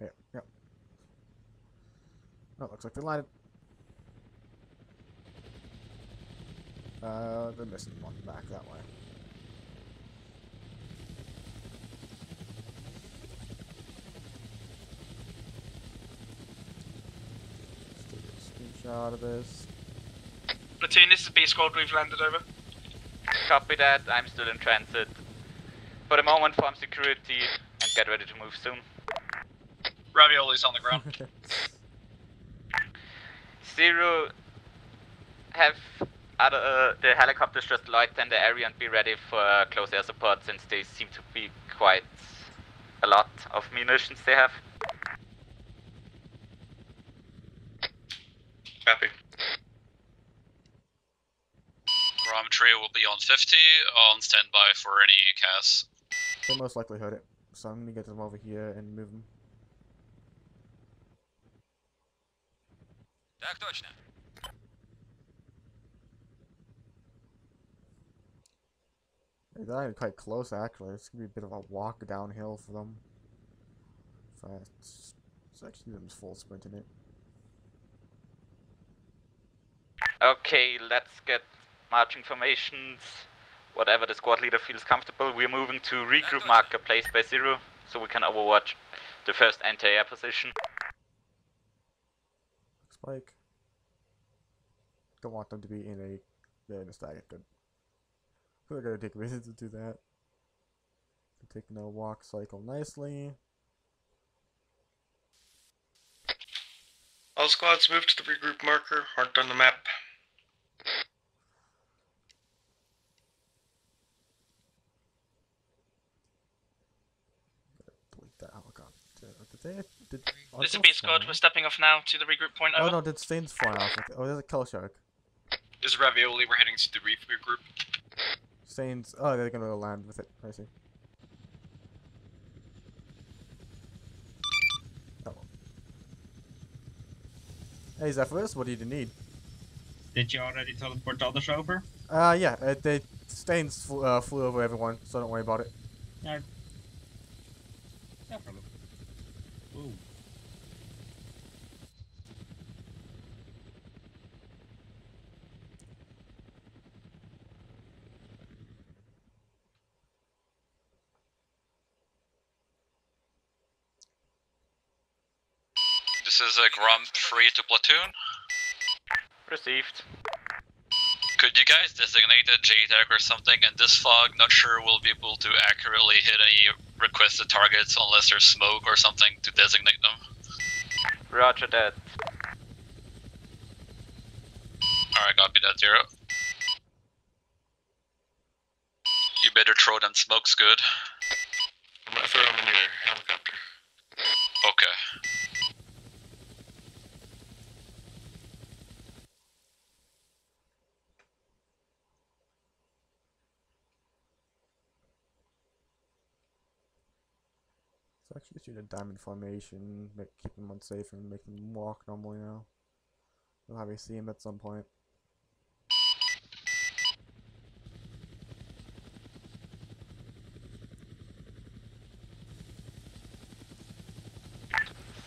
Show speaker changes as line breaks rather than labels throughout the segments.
Yeah, yep. Oh, looks like they landed. Uh, they're missing one back that way. Let's take a screenshot of this.
Platoon, this is B squad. We've landed over.
Copy that. I'm still in transit. For the moment, form security and get ready to move soon.
Ravioli's on the ground.
Zero, have other, uh, the helicopters just loiter in the area and be ready for uh, close air support since they seem to be quite a lot of munitions they have.
Copy.
Barometry will be on 50, on standby for any CAS.
They most likely heard it, so I'm gonna get them over here and move them.
Так точно.
They're dying quite close, actually. It's gonna be a bit of a walk downhill for them. Fast. It's actually them full sprinting it.
Okay, let's get marching formations. Whatever the squad leader feels comfortable. We're moving to regroup marker placed by zero, so we can overwatch the first anti-air position.
Spike. don't want them to be in a they're in a staggered good. They're gonna take minutes to do that. They're taking a walk cycle nicely.
All squads move to the regroup marker marked on the map.
Delete that oh, helicopter. Did they? Did, are
This is
those
B squad.
flying?
We're stepping off now to the regroup point.
Oh
Over.
no, did Stains fly off? with it? Oh, there's a kill shark.
This is Ravioli. We're heading to the reef group.
Stains. Oh, they're gonna land with it. I see. Oh. Hey Zephyrus, what do you need?
Did you already teleport the others over?
Uh, yeah, uh, they Stains flew, uh, flew over everyone, so don't worry about it.
No. No problem. Ooh.
This is a Grom 3 to platoon.
Received.
Could you guys designate a JTAC or something in this fog? Not sure we'll be able to accurately hit any requested targets unless there's smoke or something to designate them.
Roger that.
Alright, copy that, Zero. You better throw them smokes good.
I'm gonna throw them in your helicopter.
Okay.
Shoot a diamond formation, make, keep them unsafe and make them walk normally now. We'll have you see him at some point.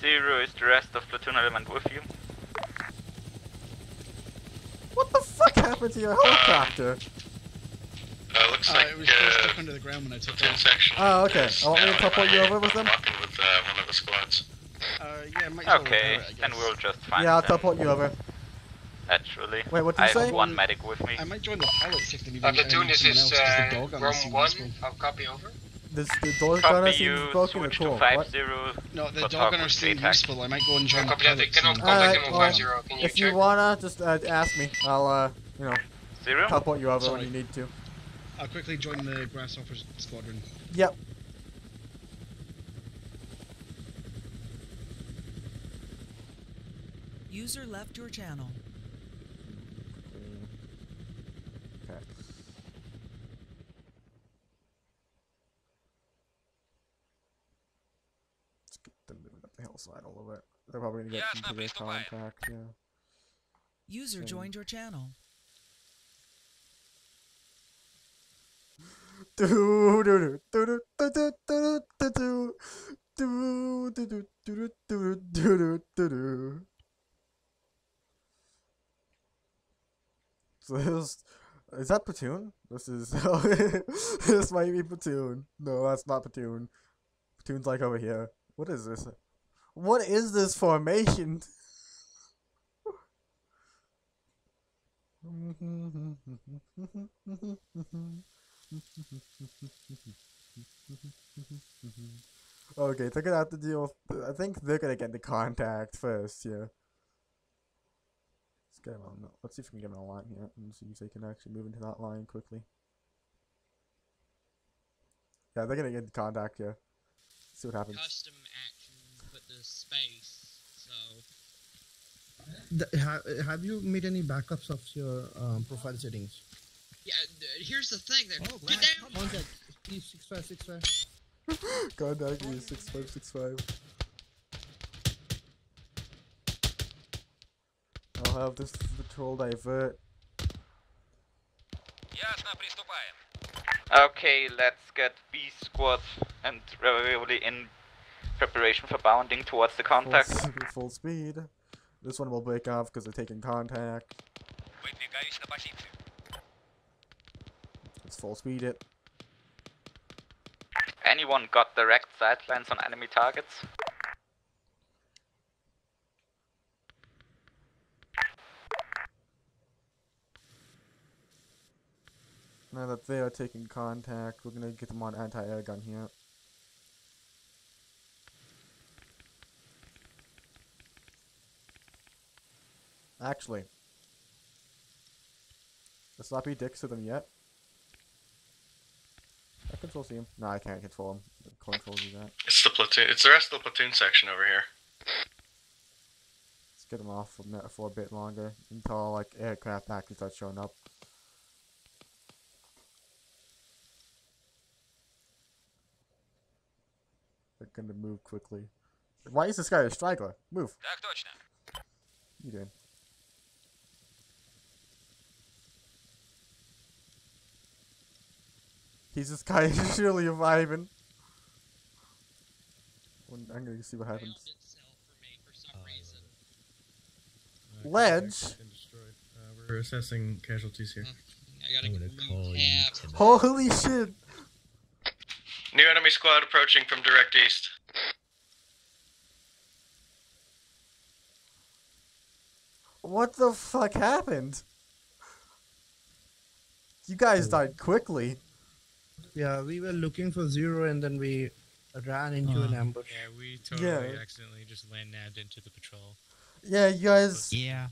Zero is the rest of platoon element with you.
What the fuck happened to your helicopter?
Looks
Uh,
like
it was just
uh,
stuck under the ground when I took
platoon
off.
section.
Oh, okay.
is
I'll me to you over with them?
Walking with uh, one of the squads.
Uh, yeah, might as well
Okay,
repair it, I
then
guess.
we'll just find
Yeah, I'll
them,
teleport you over.
Naturally.
Wait, what did
I
you say?
have one medic with me.
I might join the pilots if they need
Uh,
any-
platoon, this
someone
is
else, 'cause the
uh,
dog gun
Rom 1.
useful.
I'll copy over.
This the door gunner
Copy
seems
you,
broken or
switch
cool.
to 5
What?
0.
No, the
for
dog
talk
gunner
with
seems
JTAC.
useful. I might go and join the
Copy that. They
pilots.
cannot
and-
contact
Alright, well,
5 0. Can you
If you wanna, just uh, ask me. I'll uh, you know,
Zero?
teleport you over when you need to.
I'll quickly join the Grasshopper Squadron.
Yep.
User left your channel.
Okay. Let's get them moving up the hillside a little bit. They're probably gonna get
yeah,
into their contact, yeah.
User
Same.
joined your channel.
So this is that platoon? This is this might be platoon. No, that's not platoon. Platoon's like over here. What is this? What is this formation? okay, they're gonna have to deal with. I think they're gonna get the contact first. Yeah. Let's get them on. Let's see if we can get them on a line here and see if they can actually move into that line quickly. Yeah, they're gonna get in contact here. See what happens.
Custom actions, but the space. So
The, ha, have you made any backups of your um, profile settings?
yeah, here's the thing. That
Oh,
get down.
Contact. Please, six five six five.
Contact me six five six five. I'll have this patrol divert.
Okay, let's get B squad and Ravioli in preparation for bounding towards the contact.
s- full speed. This one will break off because they're taking contact. Let's full speed it.
Anyone got direct sightlines on enemy targets?
Now that they are taking contact, we're gonna get them on anti-air gun here. Actually, let's not be dicks to them yet. I can still see him. No, I can't control him. The control do that.
It's the platoon. It's the rest of the platoon section over here.
Let's get them off for, a for a bit longer until like aircraft actually start showing up. They're gonna move quickly. Why is this guy a straggler? Move. You doing? He's this guy is surely reviving. Well, I'm gonna see what happens.
for me for some reason.
Ledge.
Uh, we're assessing casualties here.
I gotta
I'm
get
gonna call you tonight.
Holy shit!
New enemy squad approaching from direct east.
What the fuck happened? You guys died quickly.
Yeah, we were looking for zero and then we ran into an
Uh,
ambush.
Yeah, we totally
Yeah.
accidentally just land nabbed into the patrol.
Yeah, you guys
Yeah.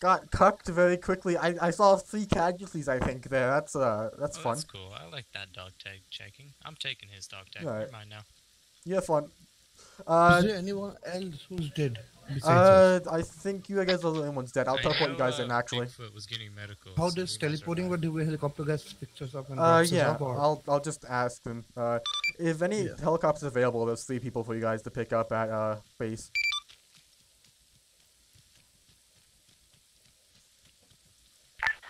got cucked very quickly. I, I saw three casualties, I think, there. That's uh that's
oh,
fun.
That's cool. I like that dog tag checking. I'm taking his dog tag.
Alright.
Never mind now.
Yeah, fun. Uh,
Is there anyone else who's dead besides us?
Uh, I think you guys are the only ones dead. I'll
I
teleport you
know,
guys in,
uh,
actually.
Bigfoot was getting medical.
How
so
does teleporting or
survive.
do helicopter guys pick us up and
Uh, yeah,
up or?
I'll, I'll just ask them. Uh, if any
Yeah.
helicopters available, there's three people for you guys to pick up at, uh, base.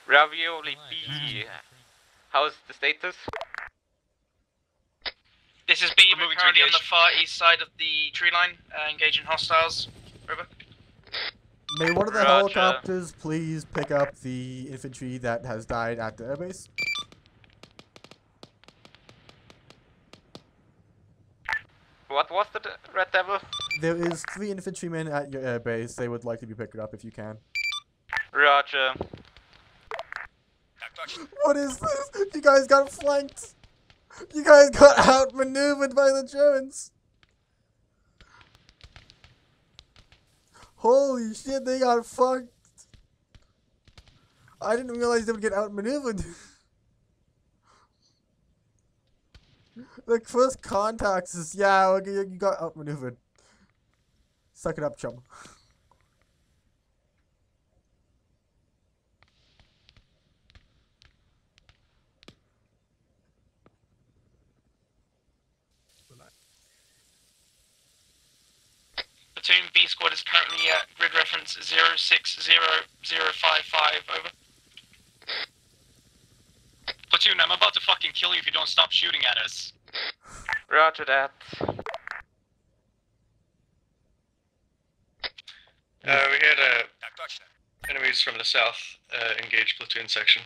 Ravioli
I
B.
guess.
How's the status?
This is B. We're We're moving to currently on the far east side of the tree line, uh, engaging hostiles. Over.
May one of the
Roger.
helicopters please pick up the infantry that has died at the airbase?
What was the Red Devil?
There is three infantrymen at your airbase. They would like to be picked up if you can.
Roger.
What is this? You guys got flanked. You guys got outmaneuvered by the Germans. Holy shit, they got fucked. I didn't realize they would get outmaneuvered. the first contacts is, yeah, okay, you got outmaneuvered. Suck it up, chum.
assume B squad is currently at grid reference 060055, over. Platoon, I'm about to fucking kill you if you don't stop shooting at us.
Roger that.
Uh, we had uh, enemies from the south uh, engage platoon section.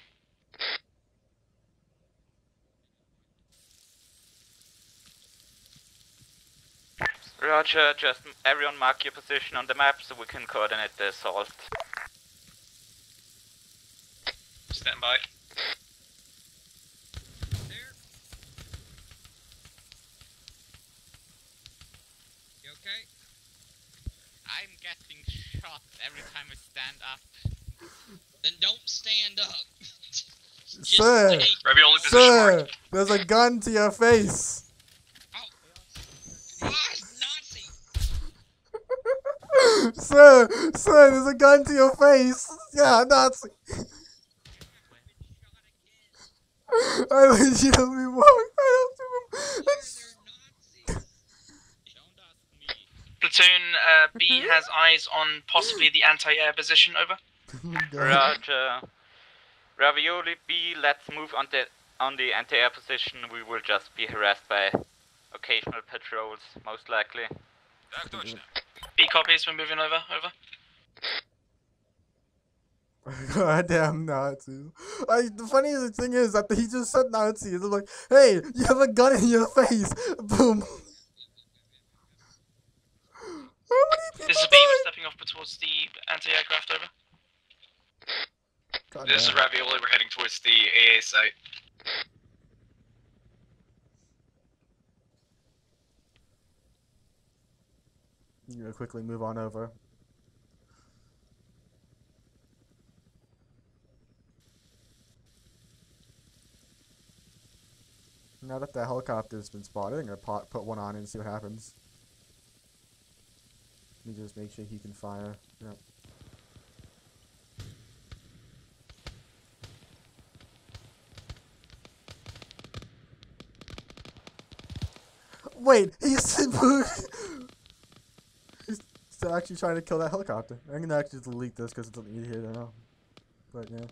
Roger, just everyone mark your position on the map so we can coordinate the assault.
Stand by.
There. You okay?
I'm getting shot every time I stand up.
Then don't stand up. Just
Sir.
stay-
Sir, there's a gun to your face.
Oh. Nazi!
Sir, sir, there's a gun to your face. Yeah, Nazi. I legitimately walked right up to him.
Platoon uh, B has eyes on possibly the anti-air position. Over.
Roger. Ravioli B, let's move on the on the anti-air position. We will just be harassed by occasional patrols, most likely.
B copies. We're moving over. Over.
Goddamn Nazis. I, the funniest thing is that he just said Nazis. I'm like, hey, you have a gun in your face. Boom.
This is B. We're stepping off towards the anti-aircraft. Over.
God
This is. Ravioli. We're heading towards the AA site.
You gonna quickly move on over. Now that the helicopter's been spotted, I'm gonna pot, put one on and see what happens. Let me just make sure he can fire. Yep. Wait, he's he's still actually trying to kill that helicopter. I'm gonna actually delete this because it's something easier to know. Um, but yeah.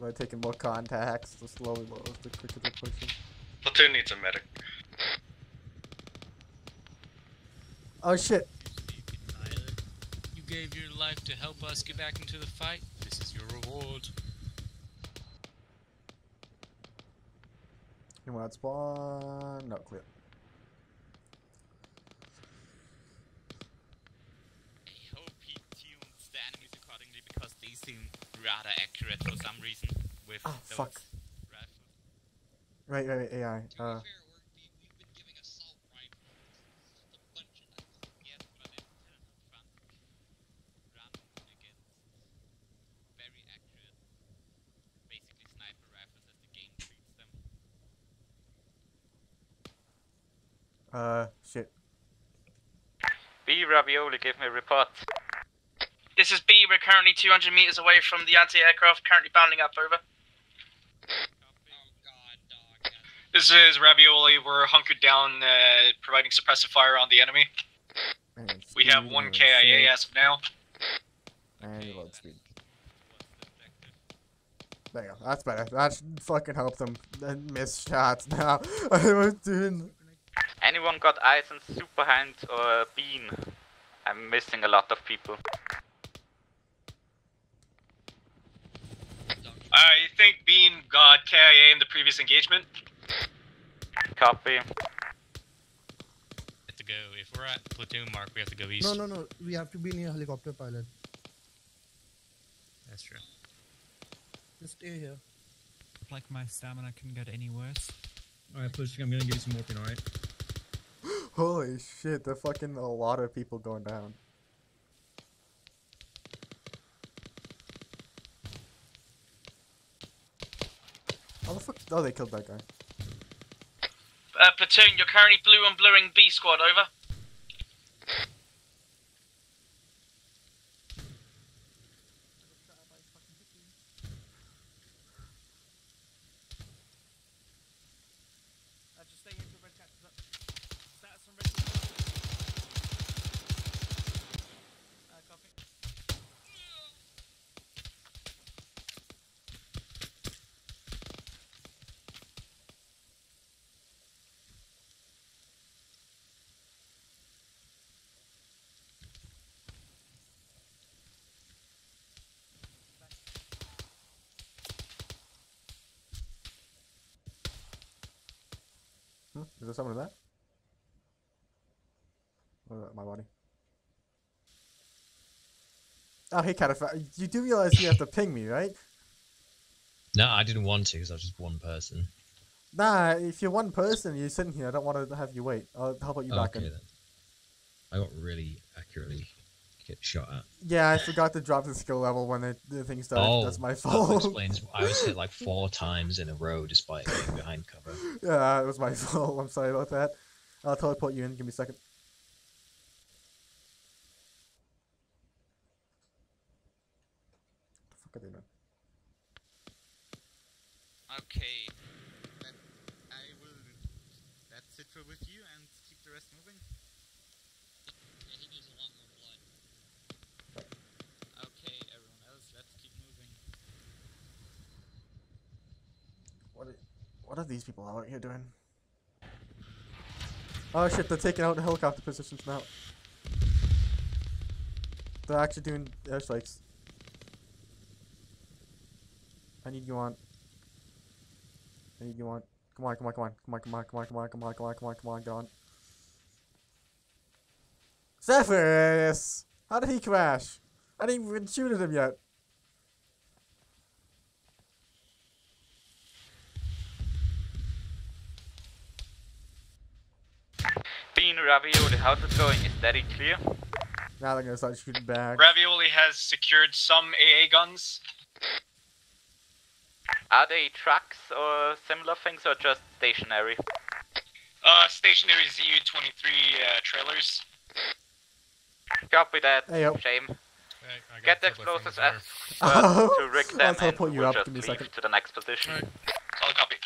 By taking more contacts, the slowly lowers the quicker they're pushing.
Platoon needs a medic.
Oh shit!
You gave your life to help us get back into the fight. This is your reward.
You want spawn? No, clear.
I hope he tunes the enemies accordingly because they seem rather accurate for some reason with
Oh,
those
fuck.
rifles.
Right, right, right, AI. Uh,
Yes, but it's still not fun. Run against very accurate, basically sniper rifles as the game treats them.
uh, shit.
B Ravioli, give me a report.
This is B. We're currently 200 meters away from the anti-aircraft. Currently bounding up. Over.
This is Ravioli. We're hunkered down, uh, providing suppressive fire on the enemy. We have one
is
KIA as of now.
And load speed. There you go. That's better. That should fucking help them. Miss shots now. I was doing.
Anyone got eyes on Superhand or Bean? I'm missing a lot of people.
Uh, I think Bean got KIA in the previous engagement.
Copy.
have to go. If we're at platoon mark, we have to go east.
No, no, no. We have to be near helicopter pilot.
That's true.
Just stay here.
Like my stamina couldn't get any worse.
Alright, pushing. I'm gonna give you some morphine, alright?
Holy shit, there fucking a lot of people going down. How the fuck? Oh, they killed that guy.
Uh, platoon, you're currently blue on bluing B squad. Over.
Is there someone in that? What about my body? Oh, hey, Catafa. You do realize you have to ping me, right?
No, I didn't want to because I was just one person.
Nah, if you're one person, you're sitting here. I don't want to have you wait. Uh, how about you back
okay
in?
then. I got really accurately get shot at.
Yeah, I forgot to drop the skill level when the, the thing started.
Oh,
That's my fault.
That
fault.
explains. I was hit like four times in a row despite being behind cover.
yeah, it was my fault. I'm sorry about that. I'll teleport you in. Give me a second. Fuck are they?
Okay. Then I will let Citra with you and keep the rest moving.
Yeah, he needs a lot more blood.
Okay, everyone else, let's keep moving.
What are, what are these people out here doing? Oh shit, they're taking out the helicopter positions now. They're actually doing airstrikes. I need you on. I need you on. Come on, come on, come on, come on, come on, come on, come on, come on, come on, come on, come on, get on. Zephyrus! How did he crash? I didn't even shoot at him yet.
Ravioli, how's it going? Is that clear?
Now they're gonna start shooting back.
Ravioli has secured some AA guns.
Are they trucks or similar things or just stationary?
Uh, stationary ZU-23 uh, trailers.
Copy that.
Hey, yo.
Shame.
I
Get the explosives as well to rig
I'll
them and
teleport you
we'll
up.
just
Give me a
leave
second.
to the next position.
Solid copy.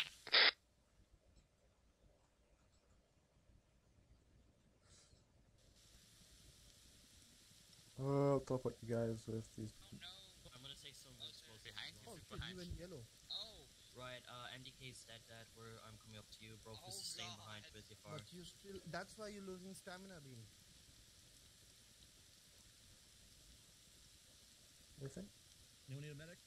Oh, I'll teleport you guys with these.
I'm gonna say silver explosive.
Behind
Oh,
you,
shit,
behind
you in yellow.
Oh, right. Uh, MDK said that we're I'm coming up to you. Brofus is staying behind with you far.
But you still. That's why you're losing stamina, Bean.
Anything?
Anyone need a medic?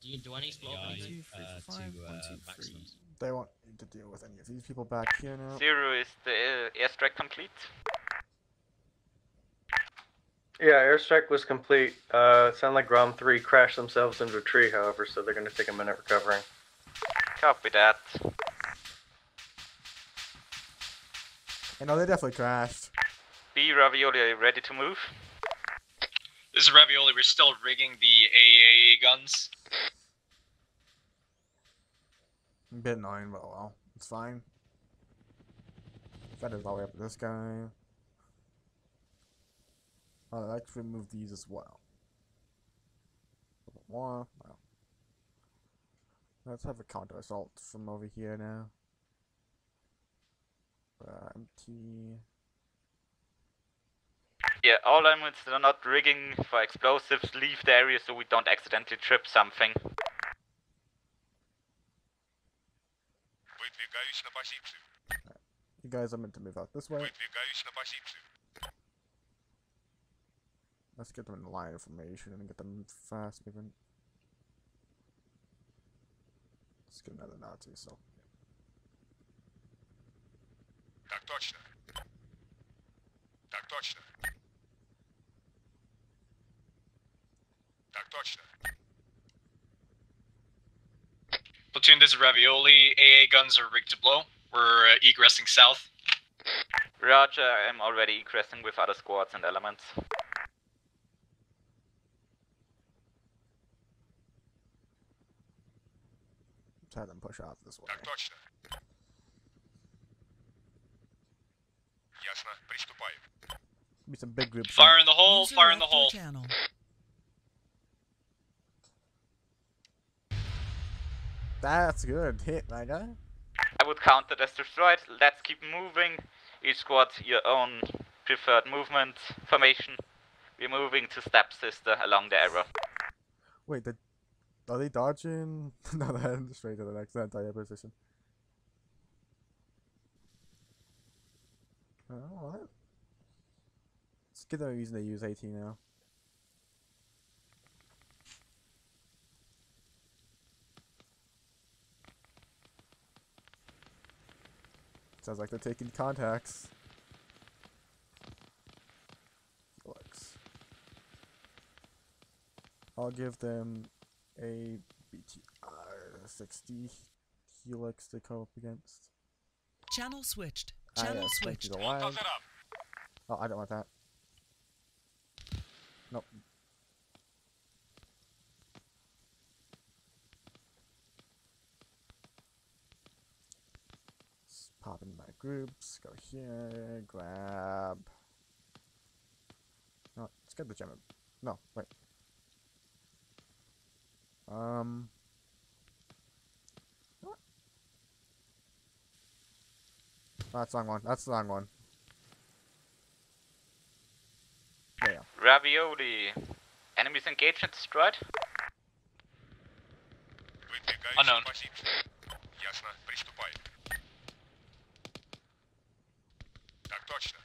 Do you do any explode?
Yeah,
anything?
uh, to uh, maximum.
They want to deal with any of these people back here now.
Zero, is the uh, airstrike complete?
Yeah, airstrike was complete. Uh, it sounded like Grom 3 crashed themselves into a tree, however, so they're going to take a minute recovering.
Copy that.
I know they definitely crashed.
B Ravioli, are you ready to move?
This is Ravioli. We're still rigging the AA guns.
A bit annoying, but oh well, it's fine. That is all the way up to this guy. I'll actually move these as well. A bit more. Well. Let's have a counter assault from over here now. Uh, empty.
Yeah, all elements that are not rigging for explosives leave the area so we don't accidentally trip something.
Выдвигаюсь на позицию.
You guys are meant to move out this way.
Выдвигаюсь на позицию.
Let's get them in line of formation and get them fast moving. Let's get another Nazi, so.
Так точно. Так точно.
tuned. This is Ravioli. AA guns are rigged to blow. We're uh, egressing south.
Roger, I'm already egressing with other squads and elements.
Have them push off this way. Be some big groups.
Fire in the hole, fire in the hole.
That's good. Hit that guy.
I would count that as destroyed. Let's keep moving. Each squad your own preferred movement formation. We're moving to step sister along the arrow.
Wait, the, are they dodging? no, they're heading straight to the next entire position. Oh, what? Let's give them a reason to use AT now. Sounds like they're taking contacts. Helix. I'll give them a BTR 60 Helix to come up against.
Channel switched.
Ah,
Channel
yes,
switched.
Oh, I don't want that. Nope. Let's pop in my groups, go here, grab. No, let's get the gem. No, wait. Um. what? That's the wrong one. That's the wrong one. There you go.
Ravioli. Enemies engaged and destroyed?
Unknown.
Ясно, приступай. Так точно.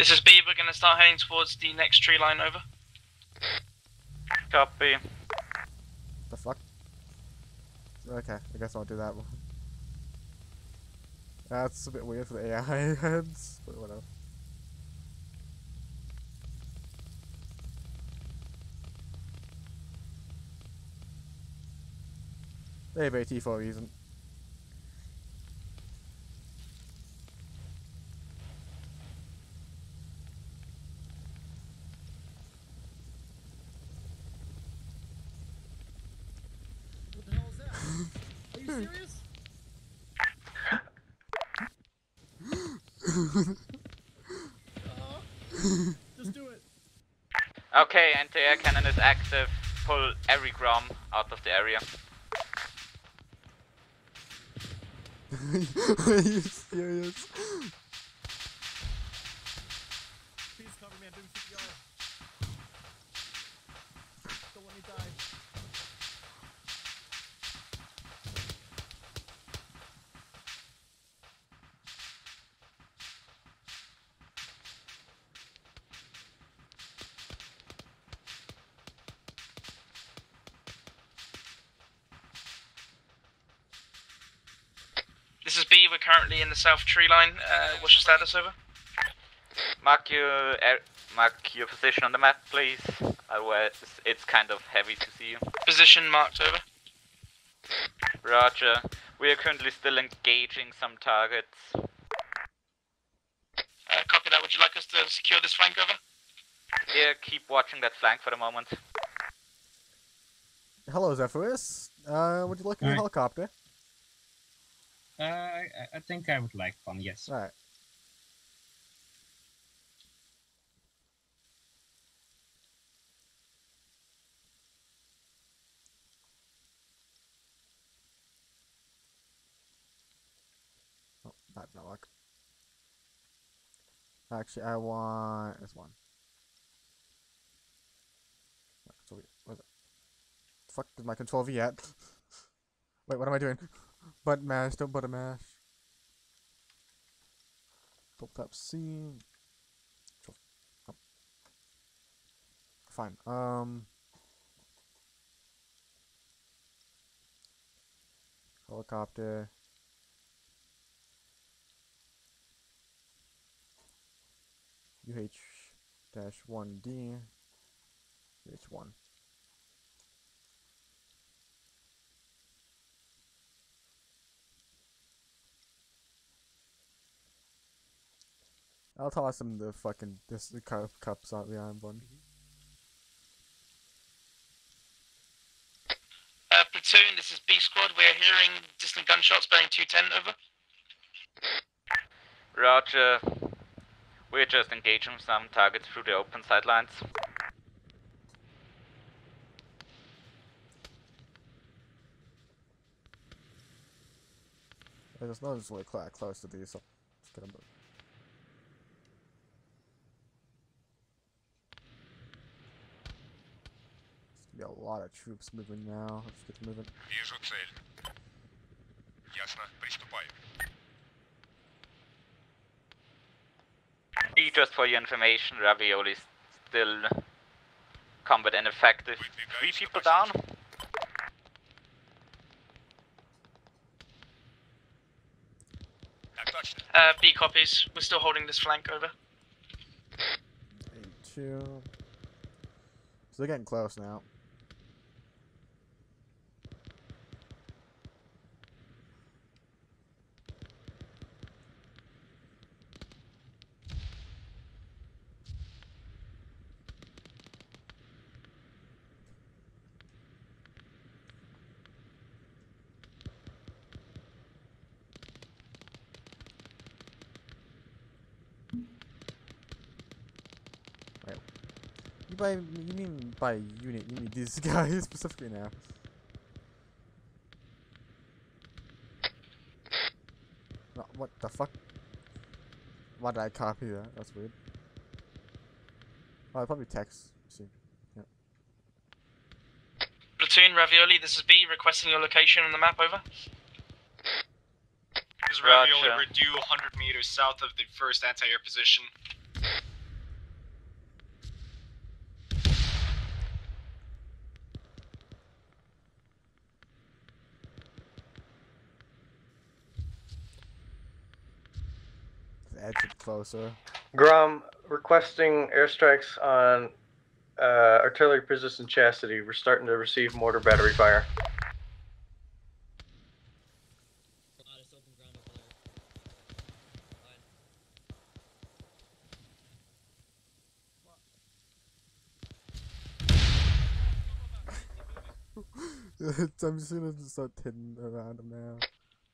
This is B. We're going to start heading towards the next tree line. Over.
Copy.
Okay, I guess I'll do that one. That's a bit weird for the AI heads, but whatever. They have AT for a reason.
What the hell is that? Are you serious? Uh-huh. Uh-huh. Just do it.
Okay, anti-air cannon is active. Pull every Grom out of the area.
Are you serious?
The south tree line. Uh, what's your status? Over.
Mark your air, mark your position on the map, please. Otherwise, it's kind of heavy to see you.
Position marked. Over.
Roger. We are currently still engaging some targets.
Uh, copy that. Would you like us to secure this flank? Over.
Yeah, keep watching that flank for the moment.
Hello, Zephyrus. Uh, would you like a new helicopter?
Uh, I, I think I would like one, yes.
Oh, that's not luck. Actually, I want this one. So, what is it? Fuck, did my control V at? Wait, what am I doing? But mash, don't button mash. Double tap C. Oh, fine. Um. Helicopter. UH-1D. UH-1. I'll toss him the fucking this the cup cups out the iron one.
Uh, platoon. This is B squad. We're hearing distant gunshots bearing 210. Over.
Roger. We're just engaging some targets through the open sidelines.
There's no just really quite close to these, so let's get them. be a lot of troops moving now. Let's get moving.
Вижу цель. Ясно. Приступаю.
E, just for your information, Ravioli is still combat ineffective. Three people down.
Uh, B copies. We're still holding this flank over.
Two. So they're getting close now. By you mean by unit? You mean these guys specifically now? No, what the fuck? Why did I copy that? That's weird. Oh, I probably text. See. Yeah.
Platoon, Ravioli, this is B, requesting your location on the map, over.
This is Ravioli.
Roger.
We're due 100 meters south of the first anti-air position.
Edge closer.
Grom requesting airstrikes on uh, artillery position chastity. We're starting to receive mortar battery fire.
I'm just gonna start hitting around now.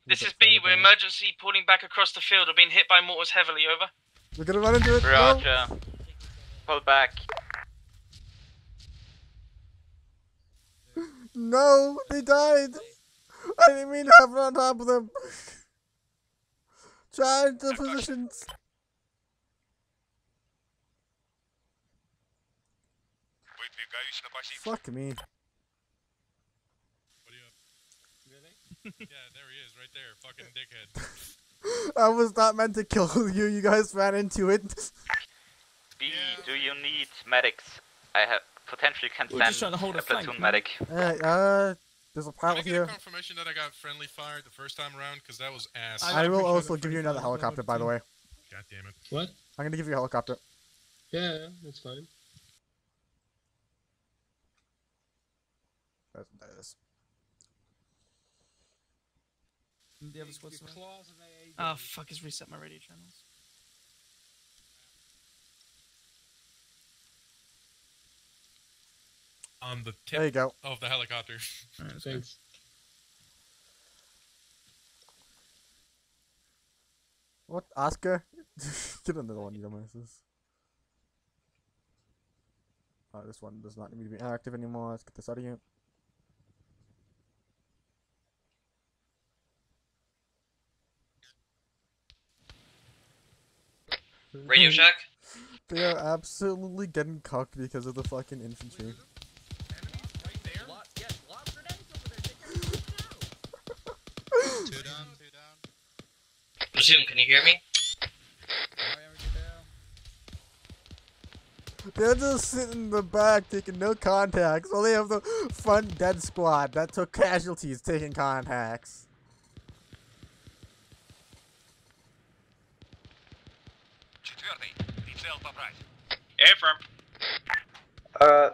This is B. We're emergency pulling back across the field. We're being hit by mortars heavily. Over.
We're gonna run into it.
Roger. Now. Pull back.
No, they died. I didn't mean to have on top of them. Charge the positions. Fuck me.
What are you? Really? yeah there, fucking dickhead.
I was not meant to kill you. You guys ran into it.
B, do you need medics? I have potentially can
We're
send
just trying to hold
a
a
platoon
man.
medic.
Alright, uh, there's a
Can I
pilot
get
here.
confirmation that I got friendly fire the first time around? Because that was ass.
I will also give you another helicopter, by the way.
God damn it.
What?
I'm gonna give you a helicopter.
Yeah, yeah, that's fine.
That's, that is.
Do you have a squad surround?
Oh, fuck, it's reset my radio channels.
On the tip
There you go.
of the helicopter.
Thanks.
What, Oscar? Get another one, you dumbasses. Uh, this one does not need to be active anymore. Let's get this out of here.
Radio Shack?
They are absolutely getting cocked because of the fucking infantry.
Two down, two down.
Can you hear me?
They're just sitting in the back taking no contacts. While they have the front dead squad that took casualties taking contacts.
Affirm.
Uh,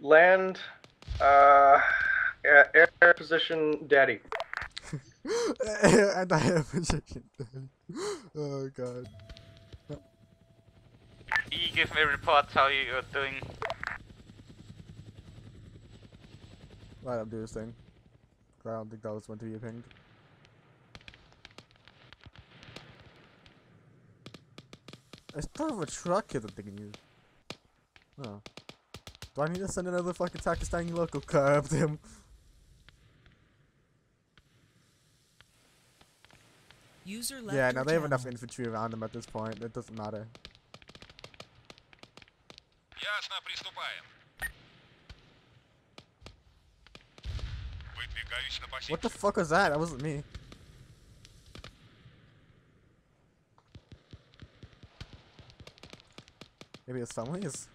land, uh, a- air position, daddy.
and I have a chicken. oh god.
E, give me reports how you're doing.
Right, I'm doing this thing. I don't think that was meant to be a ping. It's still have a truck here that they can use. Oh. Do I need to send another fucking Pakistani local car up to him?
User left
Yeah,
your
now they have enough
channel.
infantry around them at this point. It doesn't matter.
Ясно, приступаем. Выдвигаюсь на позицию.
What the fuck was that? That wasn't me. Maybe it's families?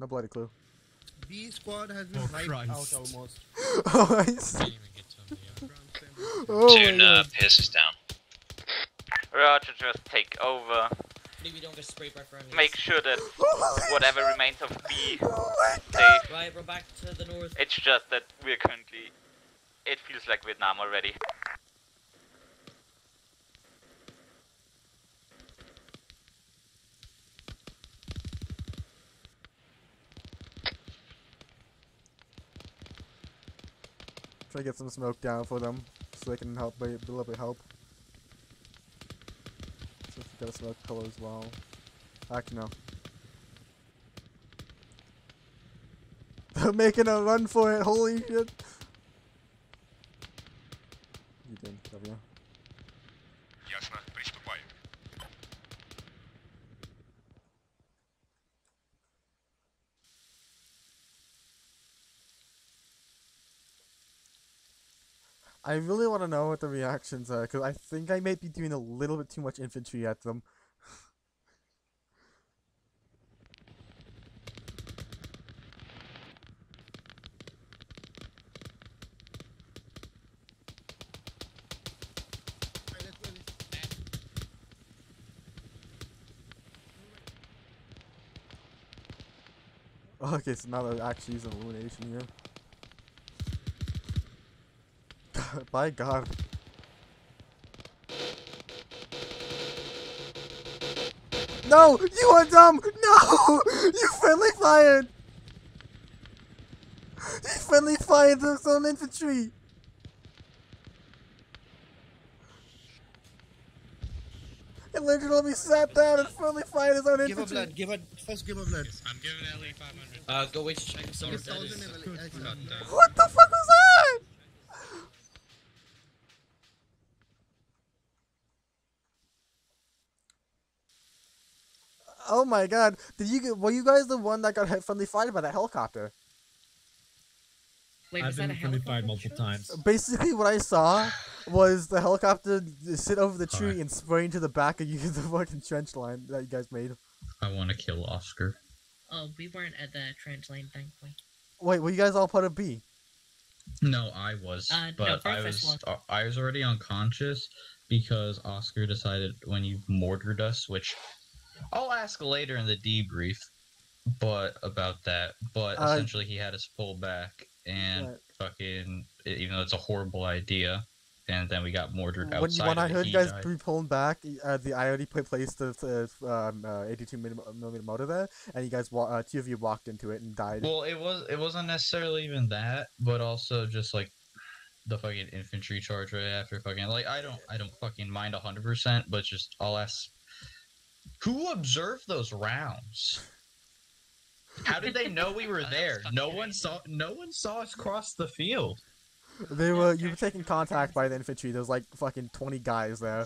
No bloody clue.
B squad has been
Oh,
wiped out almost.
oh, I see. Oh my
Tune uh,
God.
Pierce is down.
Roger, just take over.
Maybe don't get sprayed by friendlies.
Make sure that whatever remains of B
Oh
safe.
Right, we're back to the north.
It's just that we're currently. It feels like Vietnam already.
Try to get some smoke down for them so they can help be a little bit help. So if you got a smoke pillow as well. Actually, no. They're making a run for it, holy shit! You didn't,
have you?
I really want to know what the reactions are, because I think I might be doing a little bit too much infantry at them. Okay, so now they're actually using illumination here. By God. No! You are dumb! No! You friendly fired! You friendly fired his own infantry! It literally sat down and friendly fired his own
Give a
infantry!
blood. Give a first. Give a blood.
I'm giving LE 500.
Uh, go wait to check the
Give
solar.
thousand ML.
What the fuck was that? Oh my god. Did you get, were you guys the one that got hit friendly fired by that helicopter?
Wait, was that a helicopter? multiple times.
Basically what I saw was the helicopter sit over the tree and spray into the back of you the fucking trench line that you guys made.
I want to kill Oscar.
Oh, we weren't at the trench line, thankfully.
Wait, were you guys all part of B?
No, I was,
Uh, no,
but I was uh, I was already unconscious because Oscar decided when you mortared us, which I'll ask later in the debrief, but about that. But
Uh,
essentially, he had us pull back and
Right.
fucking, even though it's a horrible idea, and then we got mortared
When,
outside.
when I heard you guys be pulling back, uh, the I already placed the um, uh, 82 millim- millimeter mortar there, and you guys, wa- uh, two of you walked into it and died.
Well, it was it wasn't necessarily even that, but also just like the fucking infantry charge right after fucking like I don't I don't fucking mind hundred percent, but just I'll ask who observed those rounds. How did they know we were there? No one saw. No one saw us cross the field.
They were you were taking contact by the infantry. There was like fucking 20 guys there.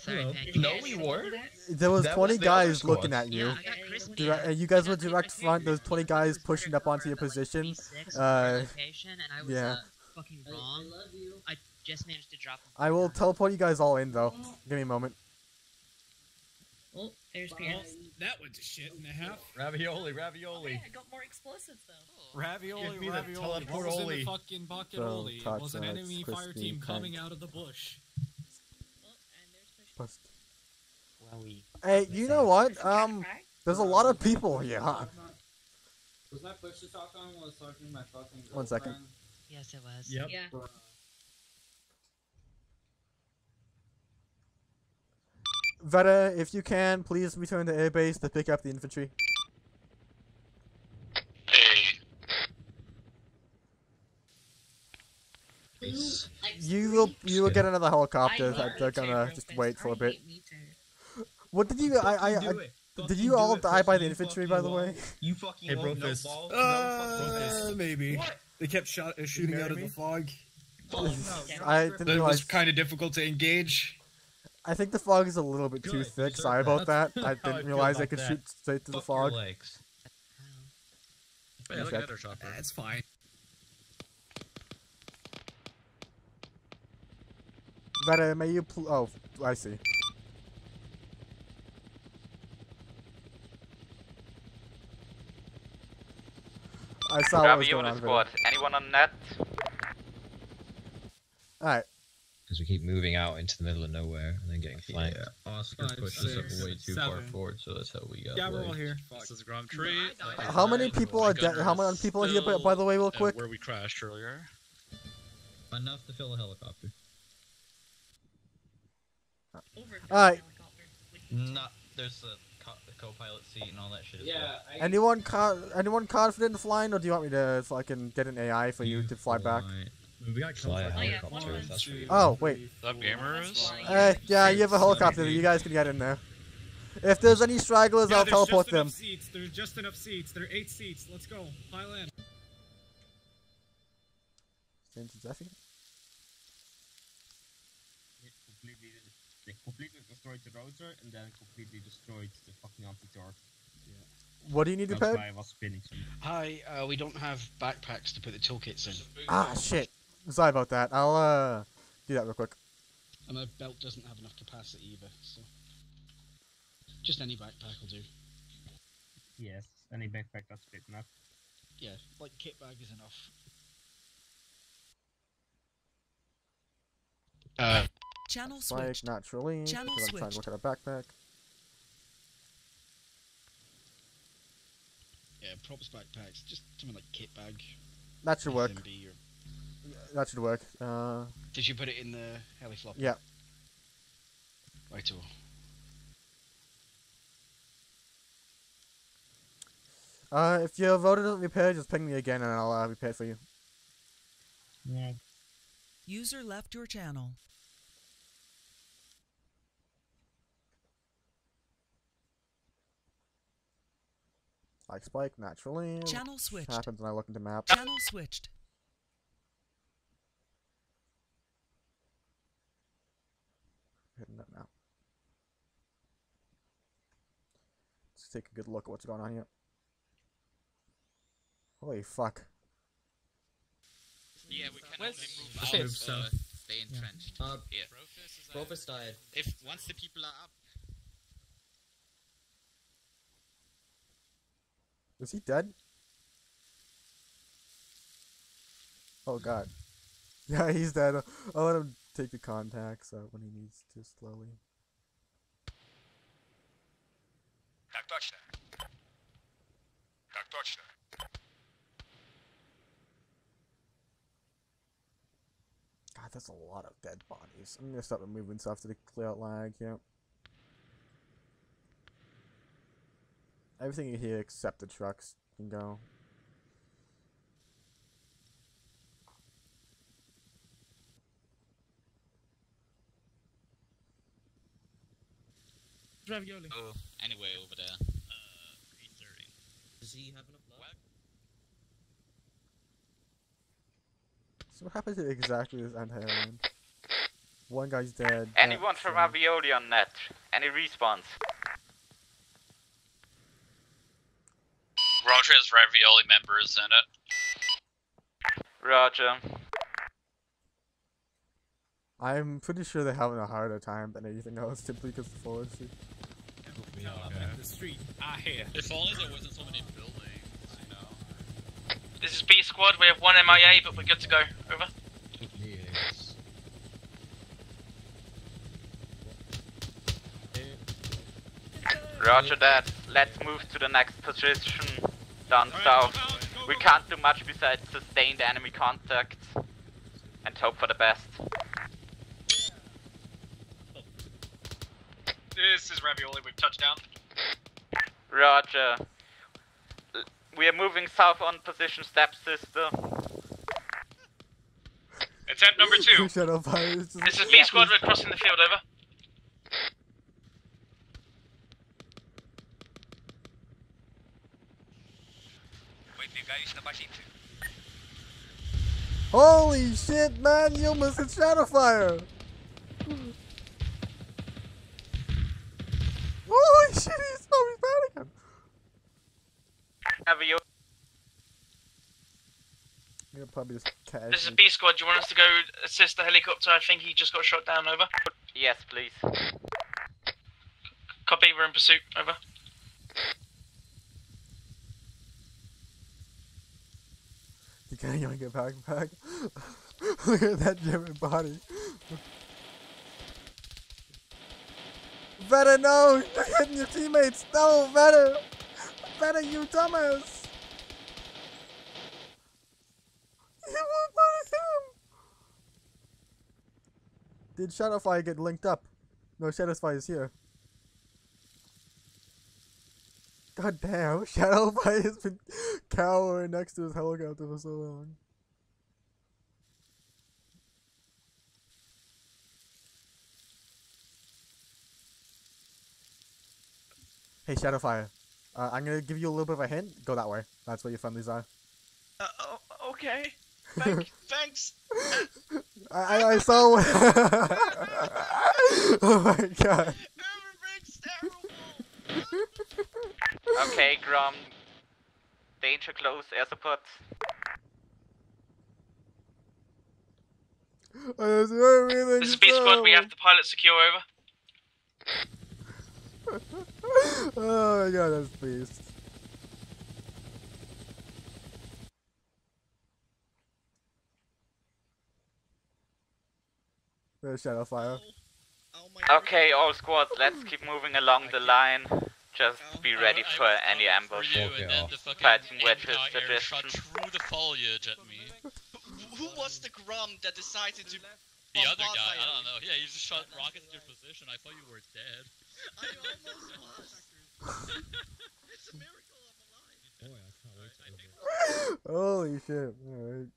No, we weren't.
There was
That
20
was the other
guys looking at you.
Yeah, I got Chris
Direct, uh, you guys were direct front. There's 20 guys pushing up onto your position.
B6
Uh,
location, and I was
yeah.
uh, fucking wrong. I just managed to drop.
I will teleport you guys all in though. Give me a moment.
Oh, there's Pierce.
That went to shit and a half.
Ravioli, ravioli.
I got more explosives though.
Ravioli,
Give me the
ravioli. What was in the fucking bucket
So.
It was an enemy fire
crispy,
team coming out of the bush.
Bust.
Wowie.
Hey, you know what? Um, there's a lot of people here.
Was that push to talk on was talking to my fucking
One second.
Yes, it was.
Yep.
Yeah.
Veta, if you can, please return to airbase to pick up the infantry. You will you will get another helicopter. that They're gonna just wait for a bit. What did you? I I, I did you all die by the infantry? By the way.
You fucking
Hey,
won't know
Brofist. Uh, maybe.
What?
They kept shot, uh, shooting out of the fog.
I didn't
That
realize.
was kind of difficult to engage.
I think the fog is a little bit too thick. Sorry about that. I didn't
feel
realize I could
that.
shoot straight through the
Fuck your
fog.
legs.
Hey, look at that
chopper. That's fine.
Veta, may you pl- Oh, I see. I saw what was going
Ravioli
on.
squad. Anyone on net?
Alright.
Because we keep moving out into the middle of nowhere and then getting flanked.
Yeah, Oscar
Five,
pushed us
six,
up way too far forward, so that's how we got.
Yeah, we're all
late.
here.
This is Grom 3.
How many people oh are dead? How many people are here, by, by the way, real quick?
where we crashed earlier.
Enough to fill a helicopter.
Alright.
Not there's the, co- the co-pilot seat and all that shit. As
Yeah,
well.
I-
Anyone co- anyone confident in flying, or do you want me to fucking get an AI for you to fly back?
We got fly a helicopter if that's what you
Oh wait.
What's up, gamers?
Uh, yeah, you have a helicopter. You guys can get in there. If there's any stragglers,
Yeah,
I'll
there's
teleport
just
them.
enough seats. There's just enough seats. There are eight seats. Let's go. Pile in.
Change to Zephy?
completely, they completely destroyed the router and then completely destroyed the fucking anti-torp.
What do you need
That's
repaired?
why I was spinning.
Hi, uh, we don't have backpacks to put the toolkits in.
Ah, shit. Sorry about that. I'll uh do that real quick.
And my belt doesn't have enough capacity either, so. Just any backpack will do.
Yes, any backpack that's big enough.
Yeah, like kit bag is enough. Uh,
Channel
Spike
switched.
naturally.
Channel
because I'm trying to look at a backpack.
yeah, props backpacks, just something like kit bag.
That should work.
SMB or...
That should work. Uh,
Did you put it in the heli flop?
yeah.
Right, oh.
Uh, if your voter doesn't repair, just ping me again and I'll uh, repair it for you.
Yeah.
User left your channel.
Like Spike naturally.
Channel switched.
Happens when I look into maps.
Channel switched.
Hitting that now. Let's take a good look at what's going on here. Holy fuck.
Yeah, we can only move
Let's
out,
move south.
uh, stay entrenched.
Uh,
yeah.
Profus died.
If once the people are up,
Is he dead? Oh god. Yeah, he's dead. I'll let him take the contacts out when he needs to slowly.
Так точно. Так точно.
God, that's a lot of dead bodies. I'm gonna start removing stuff to clear out lag, yeah. Everything in here except the trucks can go.
Ravioli.
oh, anyway, over there.
Uh, Does he have enough blood?
So what happened to exactly this anti-alien? One guy's dead.
Anyone from
dead.
Ravioli on net? Any respawns?
Roger has ravioli members in it.
Roger.
I'm pretty sure they're having a harder time than anything else, simply because the forestry.
The street. Ah, here.
If only there wasn't so many buildings, you know.
This is B squad. We have one MIA, but we're good to go. Over.
Roger that. Let's move to the next position down south. We can't do much besides sustain the enemy contact and hope for the best.
This is Ravioli, we've touched down.
Roger. We are moving south on position stepsister.
Attempt number two.
this is B squad, we're crossing the field, over.
Holy shit, man, you missed a shadow fire! Holy shit, he's so he's bad again!
Ravioli.
I'm gonna probably just cash.
This is B squad. Do you want us to go assist the helicopter? I think he just got shot down. Over.
Yes, please.
Copy. We're in pursuit. Over.
You can't even get back back. Look at that German body. Veta, no! You're hitting your teammates! No, Veta! Veta, you dumbass! You won't him! Did Shadowfire get linked up? No, Shadowfire is here. God damn, Shadowfire has been cowering next to his helicopter for so long. Hey Shadowfire, uh, I'm gonna give you a little bit of a hint. Go that way. That's where your friendlies are.
Uh, oh, okay. Thank, thanks.
I, I, I saw. oh my god.
Okay, Grom. Danger close, air support.
I swear everything
This is B squad. We have the pilot secure. Over.
oh my god, that's beast. There's Shadowfire.
Okay, all squads, let's keep moving along the line. Just be ready for any ambush.
you, and then the fucking
Fighting wedges,
anti-air shot through the foliage at me.
Who was the Grom that decided to
The other guy, I don't know. Yeah, you just shot rockets in your position. I thought you were dead.
I almost was. it's a miracle I'm alive.
Holy shit. Alright.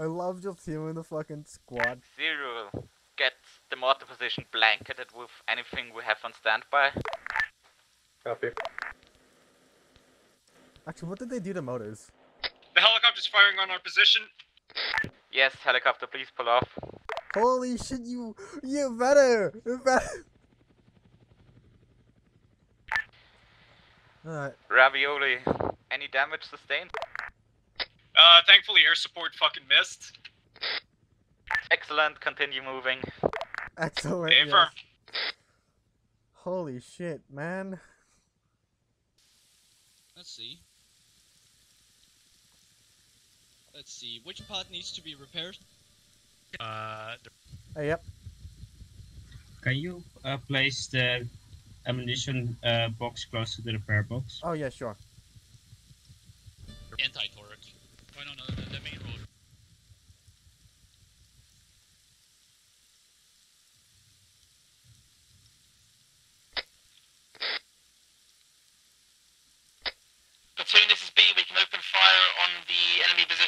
I love just hearing the fucking squad.
Zero. Get the mortar position blanketed with anything we have on standby.
Copy.
Actually, what did they do to mortars?
The helicopter's firing on our position.
Yes, helicopter, please pull off.
Holy shit, you you better better. Alright.
Ravioli, any damage sustained?
Uh, thankfully, air support fucking missed.
Excellent, continue moving.
Excellent.
Affirm.
yes. Holy shit, man.
Let's see. Let's see. Which part needs to be repaired?
Uh,
Hey, yep.
Can you uh, place the ammunition uh, box close to the repair box?
Oh yeah, sure.
anti-turret. Oh no, no, the, the main road.
Platoon, this is B. We can open fire on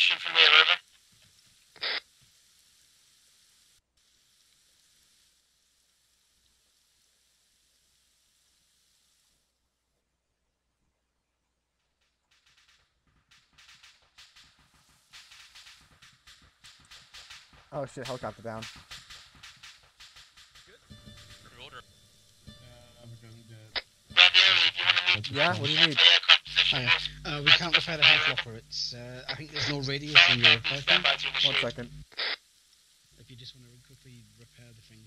the enemy position from here. Over.
Oh shit, helicopter down. Yeah, what do you need?
Hiya. Uh, we can't repair the helicopter. It's. Uh, I think there's no radius in your repair thing.
One second.
If you just want to quickly repair the thing.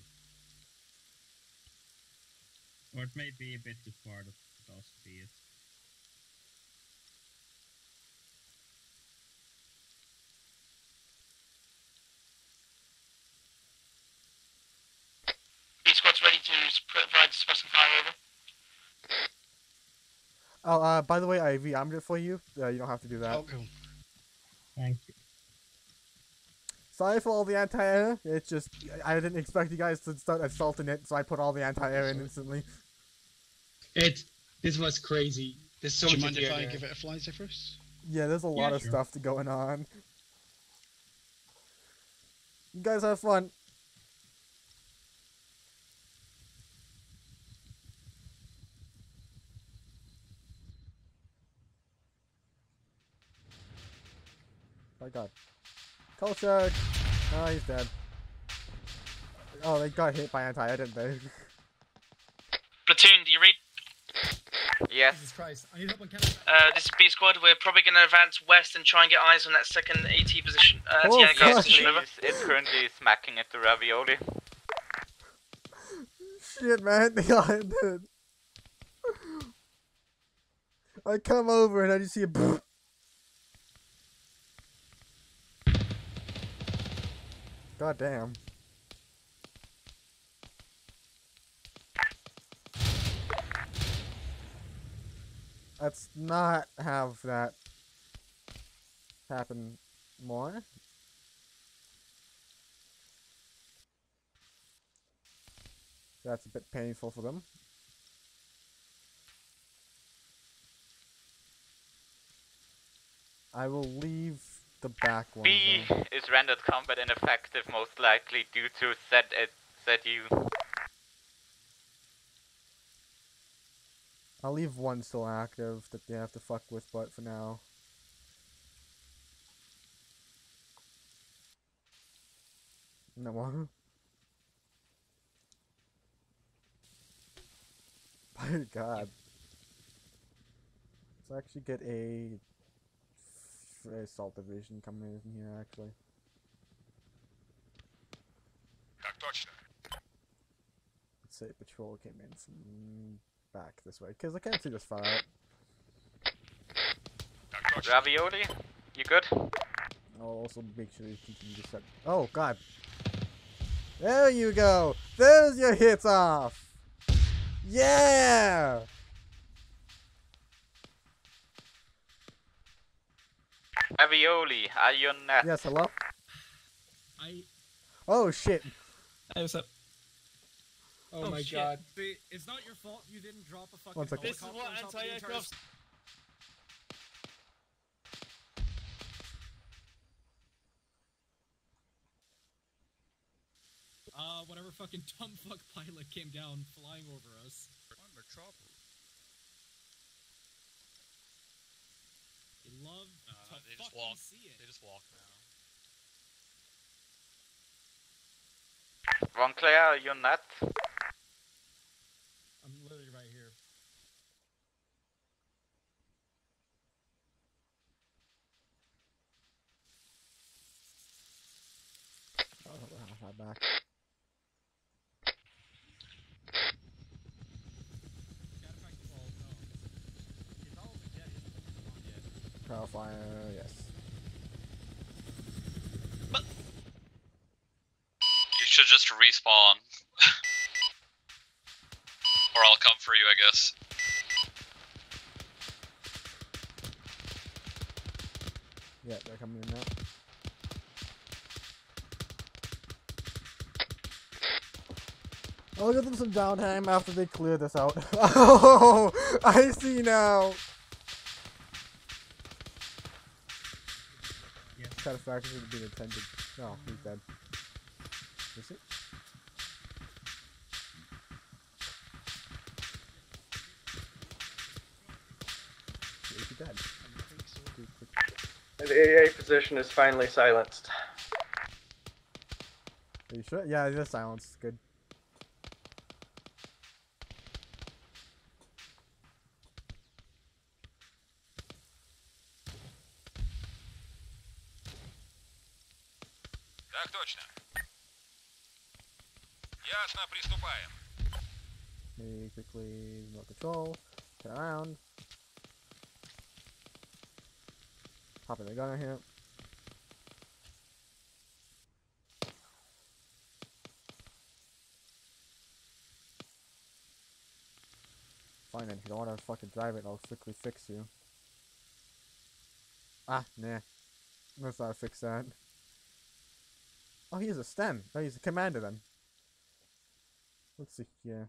Or it may be a bit too far, to could also be it.
B squad's ready to s- provide suppressing fire. Over.
Oh, uh, by the way, I rearmed it for you. Uh, you don't have to do that.
Okay.
Thank you.
Sorry for all the anti-air. It's just I I didn't expect you guys to start assaulting it, so I put all the anti-air in instantly.
It. This was crazy. There's so
Do you mind if I
there.
give it a fly first?
Yeah, there's a lot
Yeah,
of
sure.
stuff to going on. You guys have fun. God. Kolchak! Oh, he's dead. Oh, they got hit by anti-air, didn't they?
Platoon, do you read?
Yes.
Jesus Christ. I need help on Canada.
Uh, this is B squad. We're probably going to advance west and try and get eyes on that second AT position. Uh,
Oh,
anti-aircraft position. Over.
It's, it's currently smacking at the ravioli.
Shit, man, they got it, dude. I come over and I just see a. God damn. Let's not have that happen more. That's a bit painful for them. I will leave the back ones.
B
though.
is rendered combat ineffective, most likely due to set at ZU.
I'll leave one still active that they have to fuck with, but for now. No more. My god. Let's actually get a f- assault division coming in here, actually.
Так точно.
Let's say patrol came in from back this way, because I can't see this far out.
Ravioli, you good?
I'll also make sure you continue to set. Oh god. There you go. There's your hits off. Yeah.
Ravioli, are you on net?
Yes. Hello.
I.
Oh shit.
Hey, what's up?
Oh, my shit. god. See, it's not your fault you didn't drop a fucking
One second.
helicopter
This is
on top of the entire
anti-aircraft-
s- Uh, whatever fucking dumb fuck pilot came down flying over us.
I'm a chopper.
They love
No,
to
no, they just
fucking
walk.
see it.
They just walk now.
Ronclair, are you on net?
I'm literally right here.
Oh, wow, my back. Power fire, yes.
You should just respawn. or I'll come for you, I guess.
Yeah, they're coming in now. I'll give them some downtime after they clear this out. oh, I see now. Satisfaction should be attended. No, he's dead. Is it? Is he dead?
The AA position is finally silenced.
Are you sure? Yeah, it is silenced. Good. Quickly remote control. Turn around. Popping the gunner here. Fine then, if you don't want to fucking drive it, I'll quickly fix you. Ah, nah. Let's not fix that. Oh, he a stem. Oh, he's a commander then. Let's see here.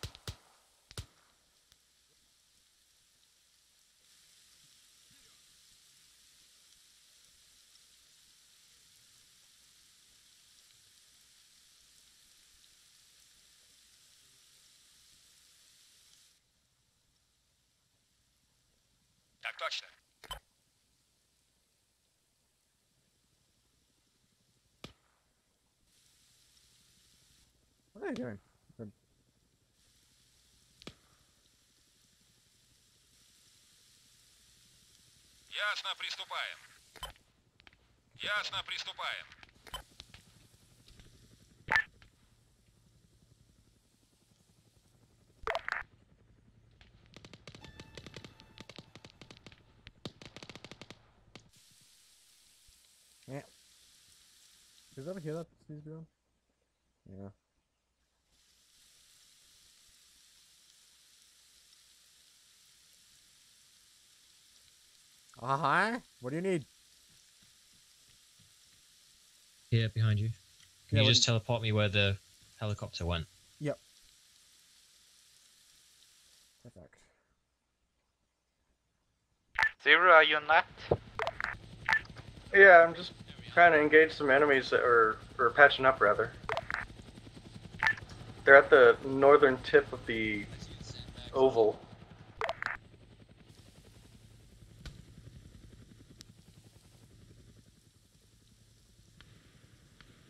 Так точно.
What are you doing?
Ясно, приступаем. Ясно, приступаем.
Is that over here that needs to be on? Yeah. Uh huh. What do you need?
Here, behind you. Can
Yeah,
you
what
just teleport me where the helicopter went?
Yep. Perfect.
Zero, are you not?
Yeah, I'm just trying to engage some enemies that are or patching up rather. They're at the northern tip of the oval.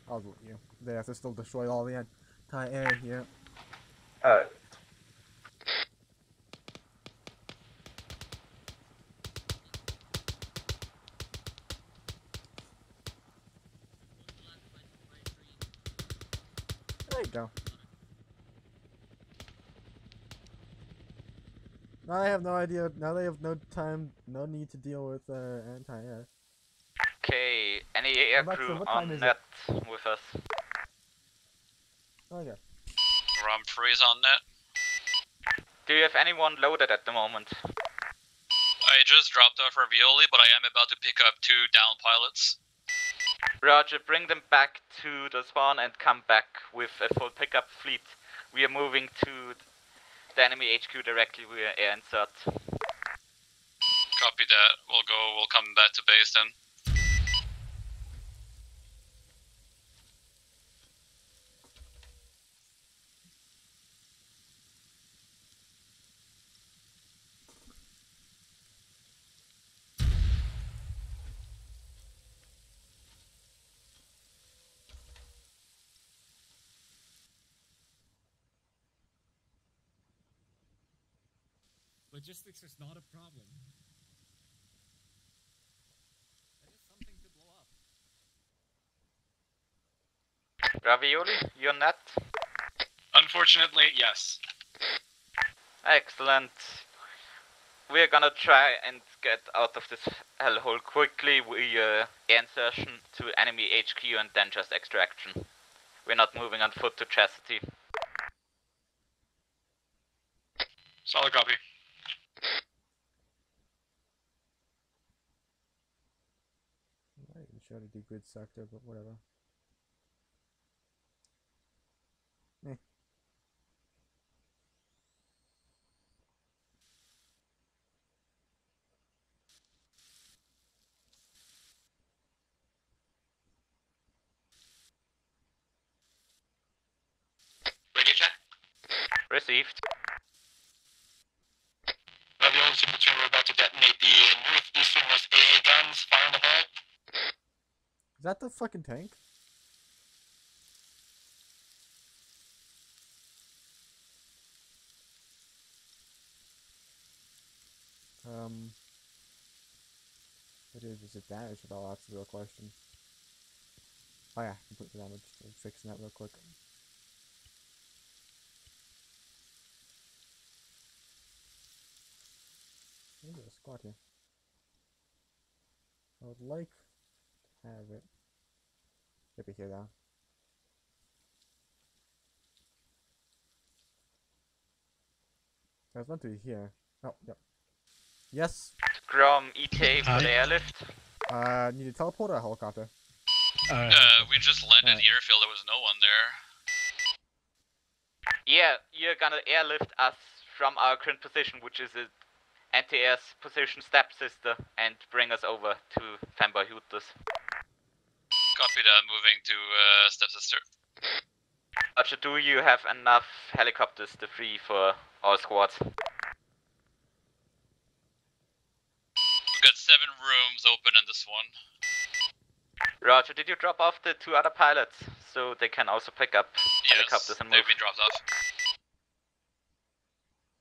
I'll loot you. They have to still destroy all the entire area here.
Uh,
Now they have no idea. Now they have no time, no need to deal with uh, anti-air.
Okay, any air
Alexa,
crew on
is it?
net with us?
Okay.
Rum freeze on net.
Do you have anyone loaded at the moment?
I just dropped off Ravioli, but I am about to pick up two down pilots.
Roger, bring them back to the spawn and come back with a full pickup fleet. We are moving to the enemy HQ directly via air insert.
Copy that. We'll go. We'll come back to base then.
Logistics is not a problem. That is something to blow up.
Ravioli, you're net?
Unfortunately, yes.
Excellent. We're gonna try and get out of this hellhole quickly via air uh, insertion to enemy HQ and then just extraction. We're not moving on foot to Chastity.
Solid copy.
Not even sure to do good sector, but whatever. Eh.
Radio check.
Received.
Ravioli to platoon, we're about to detonate the northeasternmost AA guns. Fire in the hole.
Is that the fucking tank? Um, what is, is it damaged at all? That's the real question. Oh yeah, completely damaged. I'm fixing that real quick. Maybe a squad here. I would like have it. Maybe here now. There's meant to be here. Oh, yep. Yes.
Grom ETA for the airlift.
Uh, need a teleporter or a helicopter?
Uh, we just landed the airfield. There was no one there.
Yeah, you're gonna airlift us from our current position, which is a anti-air position step sister, and bring us over to Fanboy Hutus
copy that. Moving to uh, stepsister.
Archer, do you have enough helicopters to free for all squads?
We've got seven rooms open in this one.
Roger, did you drop off the two other pilots so they can also pick up
yes,
helicopters and move?
they've been dropped off.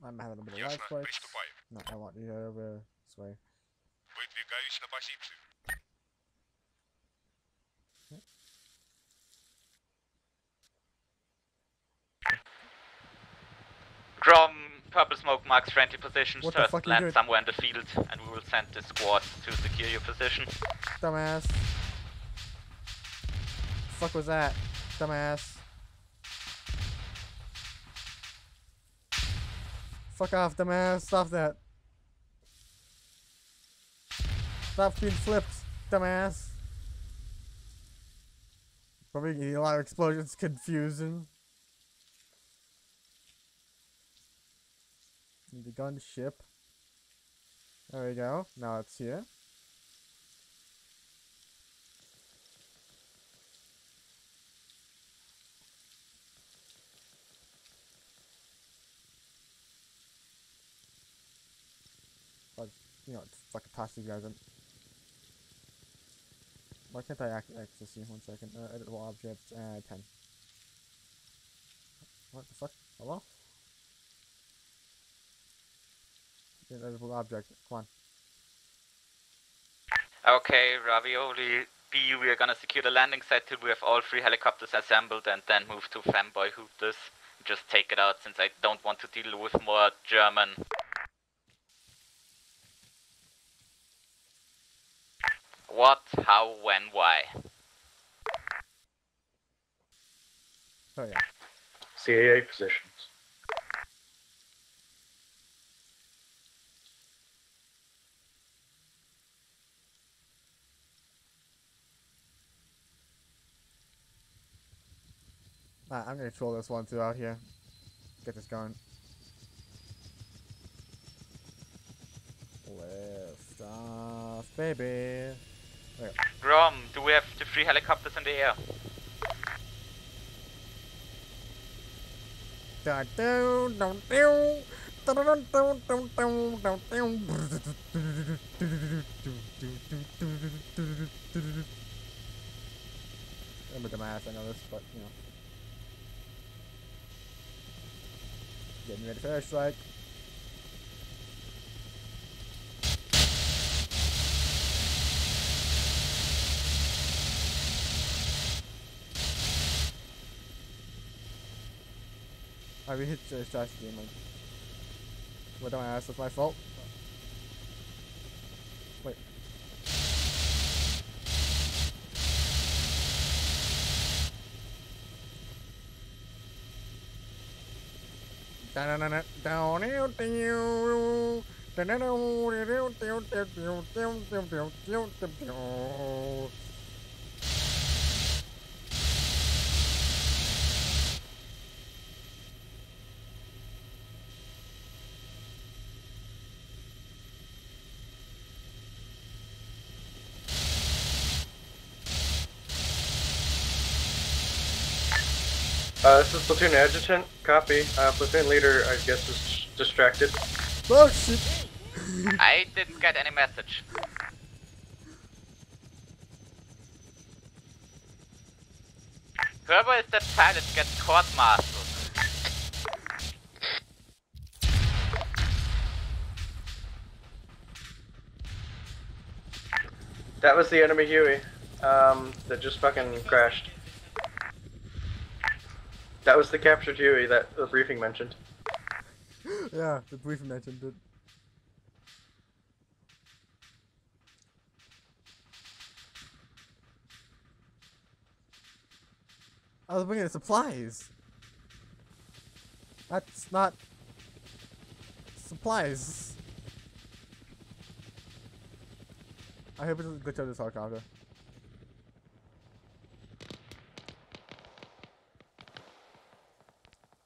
I'm having a bit of life No, I want you over this way.
Grom, purple smoke marks friendly positions.
What
Just land somewhere in the field and we will send the squad to secure your position.
Dumbass. Fuck was that? Dumbass. Fuck off, dumbass. Stop that. Stop being flipped, dumbass. Probably getting a lot of explosions, confusion. Need the gunship. There we go. Now it's here. But, you know, fucking toss these guys in. Why can't I access you? One second. Uh, editable objects, uh, 10. What the fuck? Hello? An editable object. Come on.
Okay, Ravioli B, we are gonna secure the landing site till we have all three helicopters assembled and then move to Fanboy Hoot this. Just take it out since I don't want to deal with more German. What, how, when, why?
Oh yeah.
CAA positions.
Alright, I'm gonna troll this one too out here. Get this going. Lift off, baby.
Grom, do we have the three helicopters in the air?
Dun, dun, dun. I'm a dumbass, I know this, but you know. Getting ready for airstrike. I re hit uh, strategy game. What don't I ask? That's my fault. Wait.
Uh, this is platoon adjutant. Copy. Uh, platoon leader, I guess, is distracted.
Oh shit!
I didn't get any message. Whoever is that pilot gets court-martialed.
That was the enemy Huey. Um, that just fucking crashed. That was the captured Huey that the briefing mentioned.
yeah, the briefing mentioned it. I was bringing supplies. That's not supplies. I hope it doesn't glitch out this helicopter.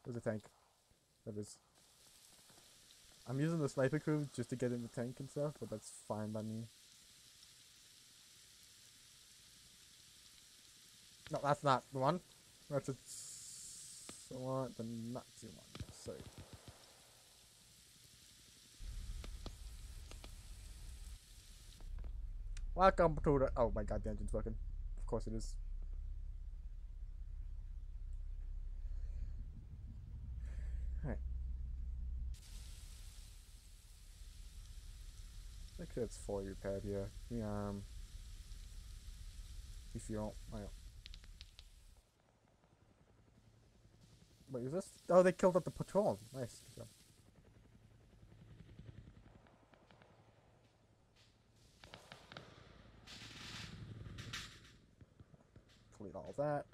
There's a tank. That is. I'm using the sniper crew just to get in the tank and stuff, but that's fine by me. No, that's not the one. That's so on the Nazi one. Sorry. Welcome to the. Oh my god, the engine's working. Of course it is. Alright. Make sure it's fully repaired here. Yeah, um. If you don't. Don't. Wait, is this? Oh, they killed up the patrol. Nice. Good. Delete all that.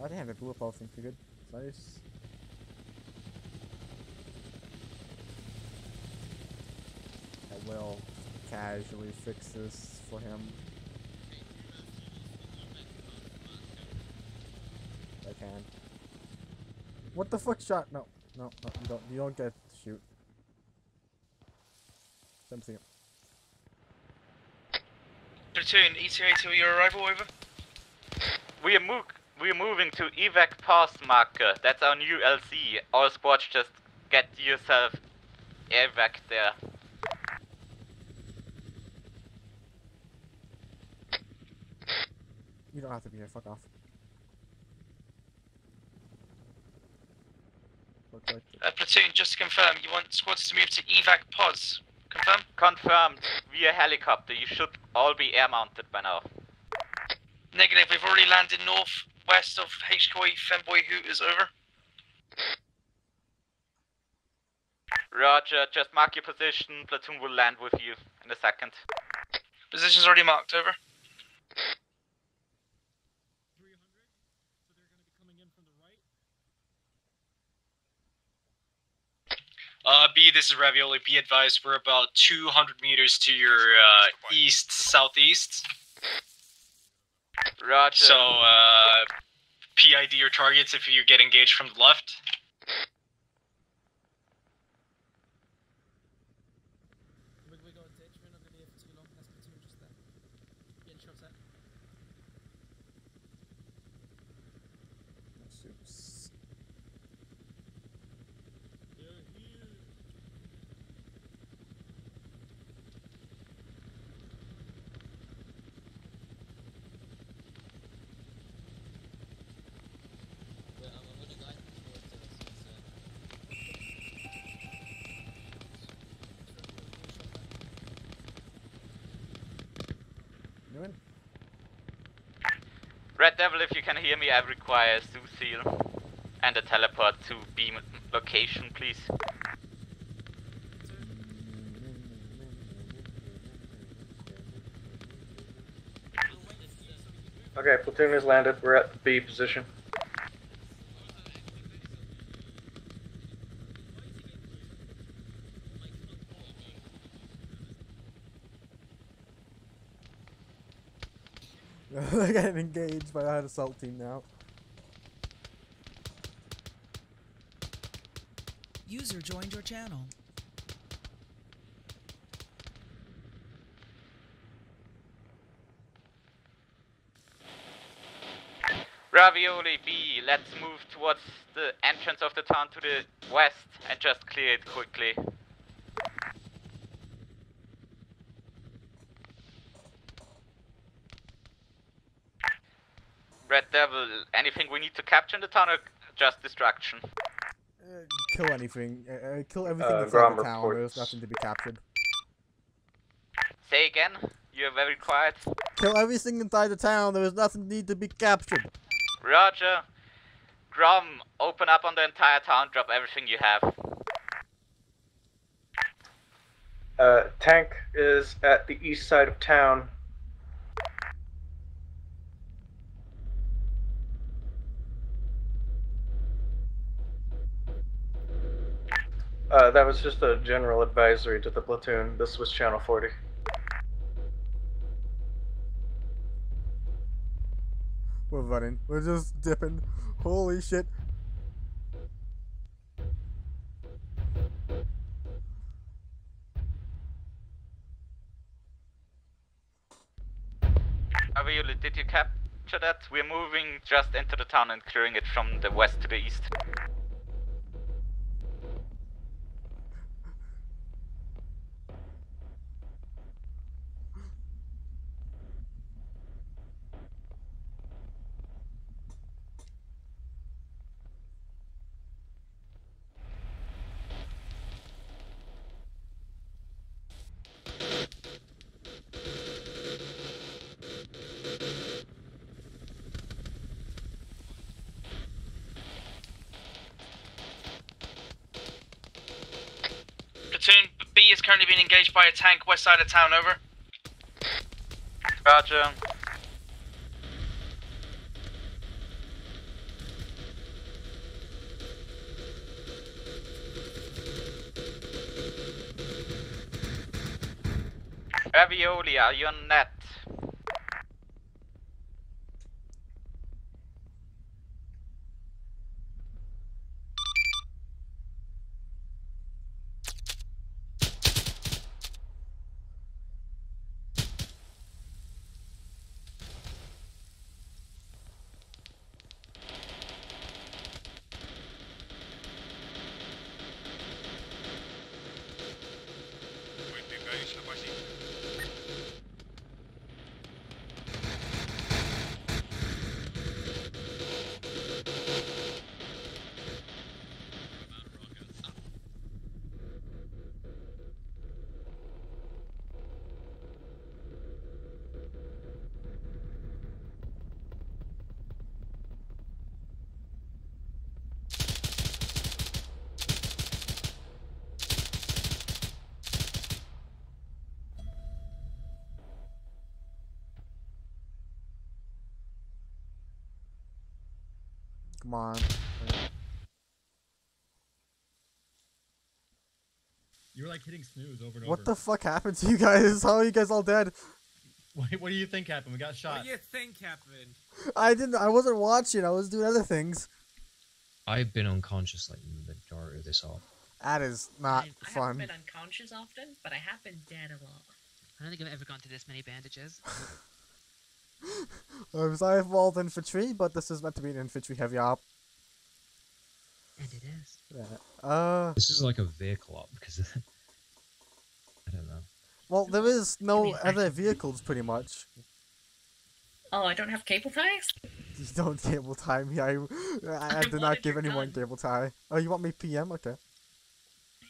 Oh damn, they blew up all things pretty good. Nice. I will casually fix this for him. I can. What the fuck shot? No, no, no, you don't, you don't get to shoot. Something.
Platoon, ETA till your arrival, over.
We are move we are moving to evac pass marker. That's our new LC. All sports just get yourself evac there.
You don't have to be here, fuck off.
Uh, platoon, just to confirm, you want squads to move to evac pods. Confirm?
Confirmed via helicopter. You should all be air mounted by now.
Negative, we've already landed northwest of HKOI Femboy Hooters, over.
Roger, just mark your position. Platoon will land with you in a second.
Position's already marked, over.
Uh, B, this is Ravioli. Be advised, we're about 200 meters to your uh, east southeast.
Roger.
So, uh, PID your targets if you get engaged from the left.
We, we got a ditch, we're not gonna be here for too long. That's platoon just there. Getting shots at.
Oops. You in?
Red Devil, if you can hear me, I require a seal and a teleport to beam location, please.
Okay, platoon has landed. We're at the B position.
They're getting engaged by that assault team now.
User joined your channel.
Ravioli B, let's move towards the entrance of the town to the west and just clear it quickly. Red Devil, anything we need to capture in the town or just distraction?
Uh, kill anything. Uh, uh, kill everything
Uh,
inside
ground
the town. There's nothing to be captured.
Say again, you're very quiet.
Kill everything inside the town. There is nothing need to be captured.
Roger. Grom, open up on the entire town, drop everything you have.
Uh, tank is at the east side of town. Uh, that was just a general advisory to the platoon. This was Channel 40.
We're running. We're just dipping. Holy shit.
Ravioli, did you capture that? We're moving just into the town and clearing it from the west to the east.
Tank west side of town, over.
Roger. Ravioli, are you on net?
On.
You were like hitting snooze over and
What
over.
the fuck happened to you guys? How are you guys all dead?
What, what do you think happened? We got shot.
What do you think happened?
I didn't. I wasn't watching. I was doing other things.
I've been unconscious like the majority of this all.
That is not
I haven't been unconscious often, but I have been dead a lot.
I don't think I've ever gone through this many bandages.
I was I involved infantry, but this is meant to be an infantry heavy op.
And it is.
Yeah. Uh.
This is like a vehicle op, because I don't know.
Well, there is no other vehicles, pretty much.
Oh, I don't have cable ties?
You don't cable tie me. I, I, I did not give anyone cable tie. Oh, you want me PM? Okay.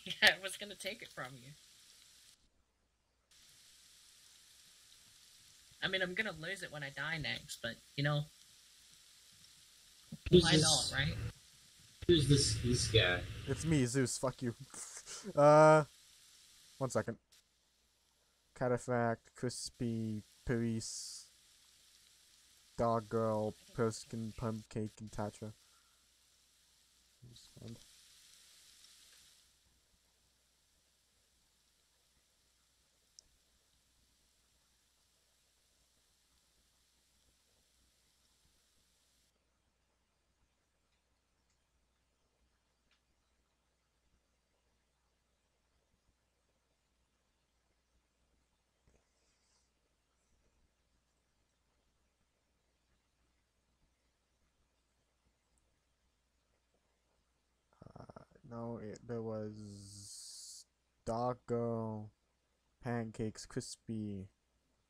Yeah, I was gonna take it from you. I mean, I'm gonna lose it when I die next, but, you know.
Who's
Why
this?
not, right?
Who's this this guy?
It's me, Zeus. Fuck you. uh, one second. Catafact, Crispy, Paris, Dog Girl, Perskin, Pumpcake, and Tatra. No, it, there was Dog Girl, Pancakes, Crispy,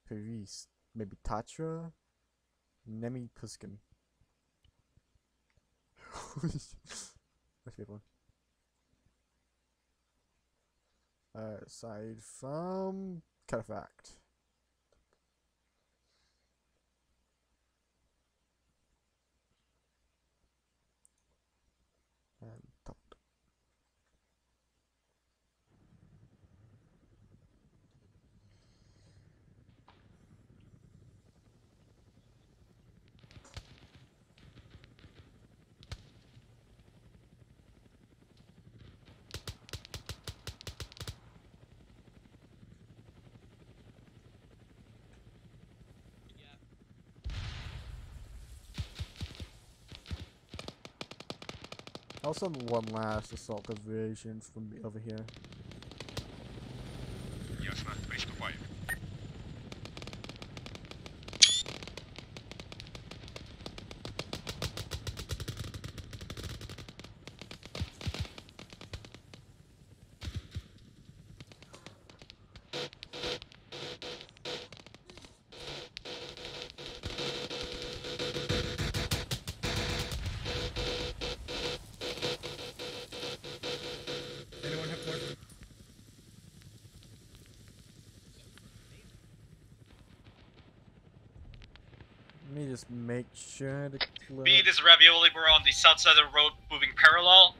Paris, maybe Tatra, Nemi Puskin. A good one. Uh, aside from. Also, one last assault diversion from over here. me just make sure to click.
Me, this is Ravioli. We're on the south side of the road, moving parallel.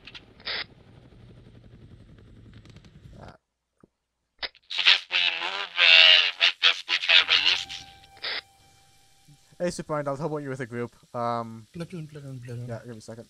Hey, Supermind, I'll help you with a group. Um,
platoon, platoon, platoon.
Yeah, give me a second.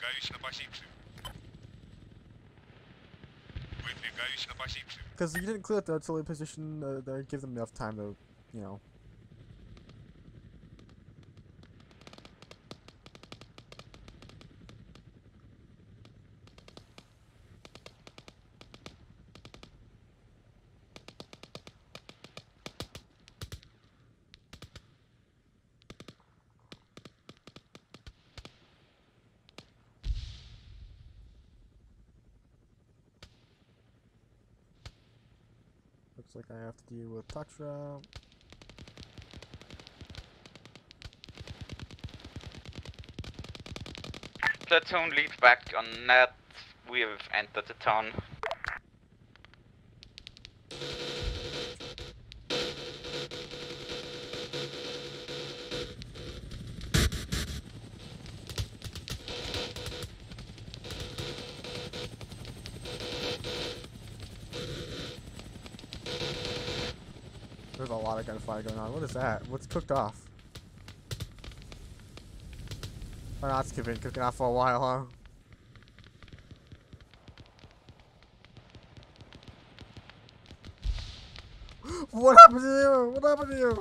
Выдвигаюсь на позицию. Выдвигаюсь на позицию.
Because you didn't clear the artillery position, uh, that give them enough time to, you know. with Tatra.
Platoon lead back on net. We have entered the town.
A lot of gunfire going on. What is that? What's cooked off? Oh, it's been cooking off for a while, huh? what happened to you? What happened to you?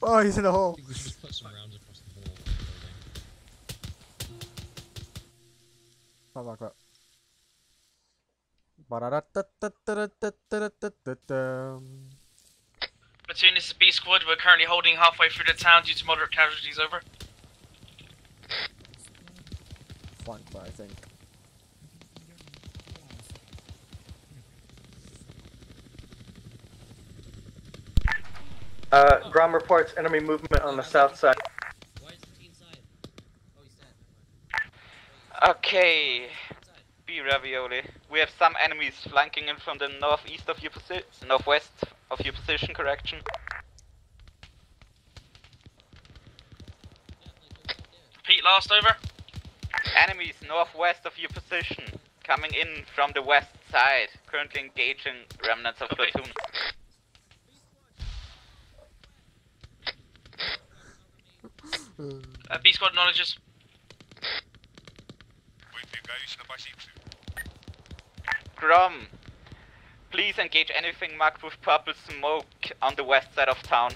Oh, he's in a hole.
We should just put some rounds across the wall.
Not like that. Ba-da-da-da-da-da-da-da-da-da-da-dum.
Platoon, this is B squad. We're currently holding halfway through the town due to moderate casualties. Over.
Flanked, I think.
Uh, ground reports enemy movement on the south side.
Okay. B Ravioli. We have some enemies flanking in from the northeast of your position, northwest of your position correction.
Pete, last over.
Enemies northwest of your position, coming in from the west side, currently engaging remnants of platoon.
Uh, B squad
knowledge's.
Grom, please engage anything marked with purple smoke on the west side of town.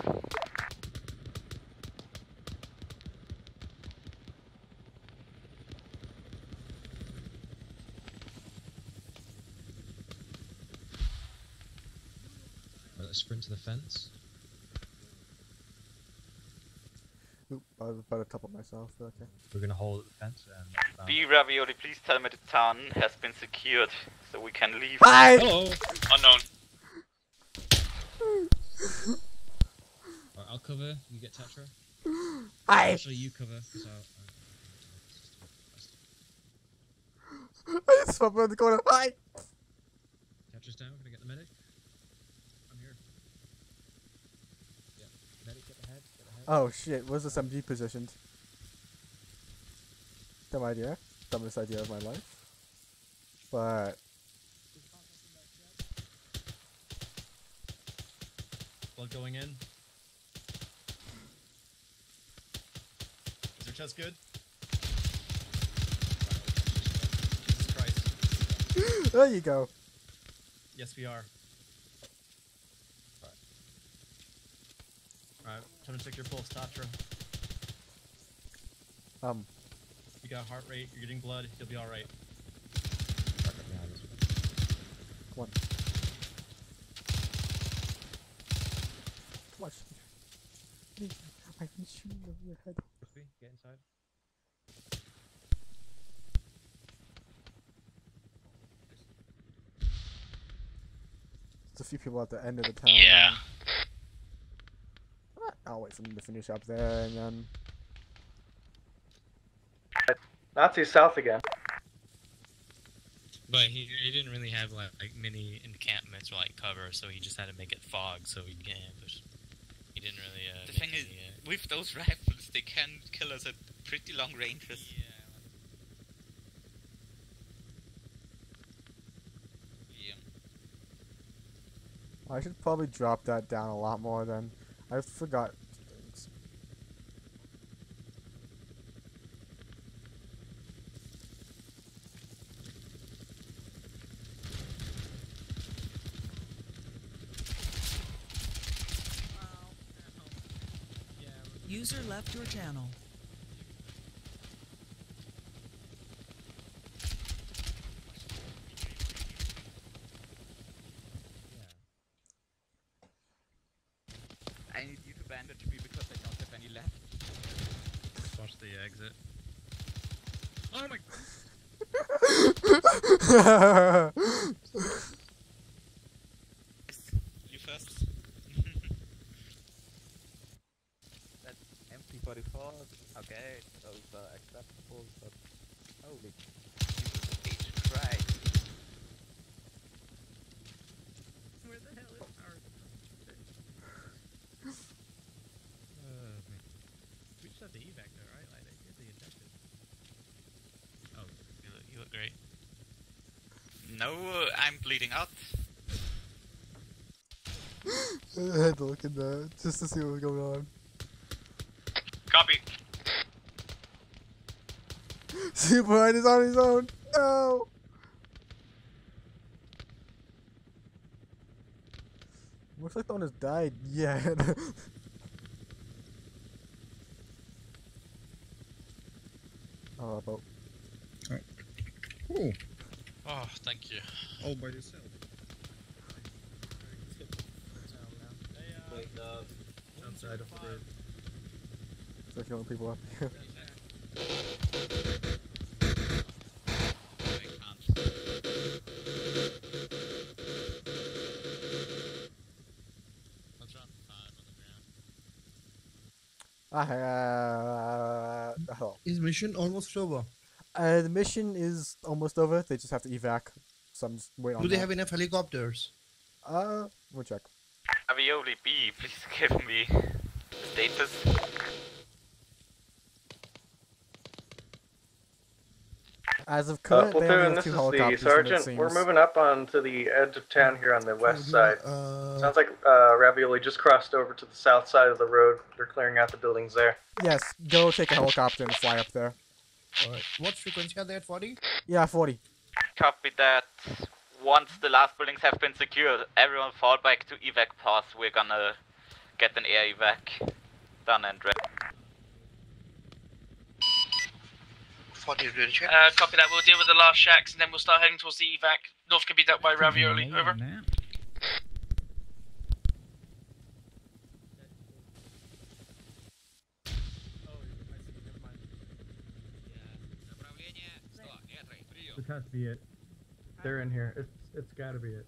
Let's sprint to the fence.
Oop, I was about to topple myself, but okay.
We're gonna hold the fence and. um,
B Ravioli, please tell me the town has been secured so we can leave.
Hi!
Hello!
Unknown.
Alright, I'll cover, you get Tatra.
Hi!
Actually, you cover, because I'll.
I just swapped around the corner. Hi!
Tatra's down, we're gonna get the medic. I'm here. Yeah, medic, get the head, get the head.
Oh shit, where's this MG positioned? Dumb idea. Dumbest idea of my life. But
Blood going in. Is your chest good? Jesus Christ.
there you go.
Yes, we are. Someone check your pulse, Tatra.
Um.
You got heart rate, you're getting blood, you'll be alright.
One. on. I've shooting over your head.
Get inside.
There's a few people at the end of the town.
Yeah.
I'll wait for them to finish up there and then.
Nazi south again.
But he, he didn't really have like, like many encampments or like cover, so he just had to make it fog so he can ambush. He didn't really. Uh,
The
make
thing is,
uh,
with those rifles, they can kill us at pretty long ranges. Yeah.
I should probably drop that down a lot more then. I forgot things.
User left your channel.
I need you to bandage me because I don't have any left.
Watch the exit. Oh my.
You first. That's empty 44. Okay, those are acceptable, but holy Jesus H Christ.
Where the hell is our? Uh, man. We just have to evac though, right? Like they did the objective. Oh, you look, you look great.
No, I'm bleeding out.
I had to look in there just to see what was going on.
Copy.
Superhide is on his own. No. Looks like the one has died yet. oh, boat.
Oh,
Oh, thank you.
all by yourself.
Wait, uh,
Outside of the road.
They're killing people up here.
Let's drop five on the ground.
Ah, uh, oh.
Is mission almost over?
Uh, the mission is almost over. They just have to evac. So I'm just waiting on
Do they
that.
have enough helicopters?
Uh, we'll check.
Ravioli B, please give me status.
As of
Uh,
current, they only
Platoon,
have
this
two
is
helicopters.
the
from it
sergeant. We're moving up onto the edge of town here on the west side.
Uh,
Sounds like uh, Ravioli just crossed over to the south side of the road. They're clearing out the buildings there.
Yes, go take a helicopter and fly up there.
Alright. What frequency are they at 40?
Yeah, 40.
Copy that. Once the last buildings have been secured, everyone fall back to evac pass. We're gonna get an air evac done and ready.
40 ready check.
Uh, copy that. We'll deal with the last shacks and then we'll start heading towards the evac. North can be dealt by Ravioli. Over.
This has to be it. They're in here. It's it's gotta be it.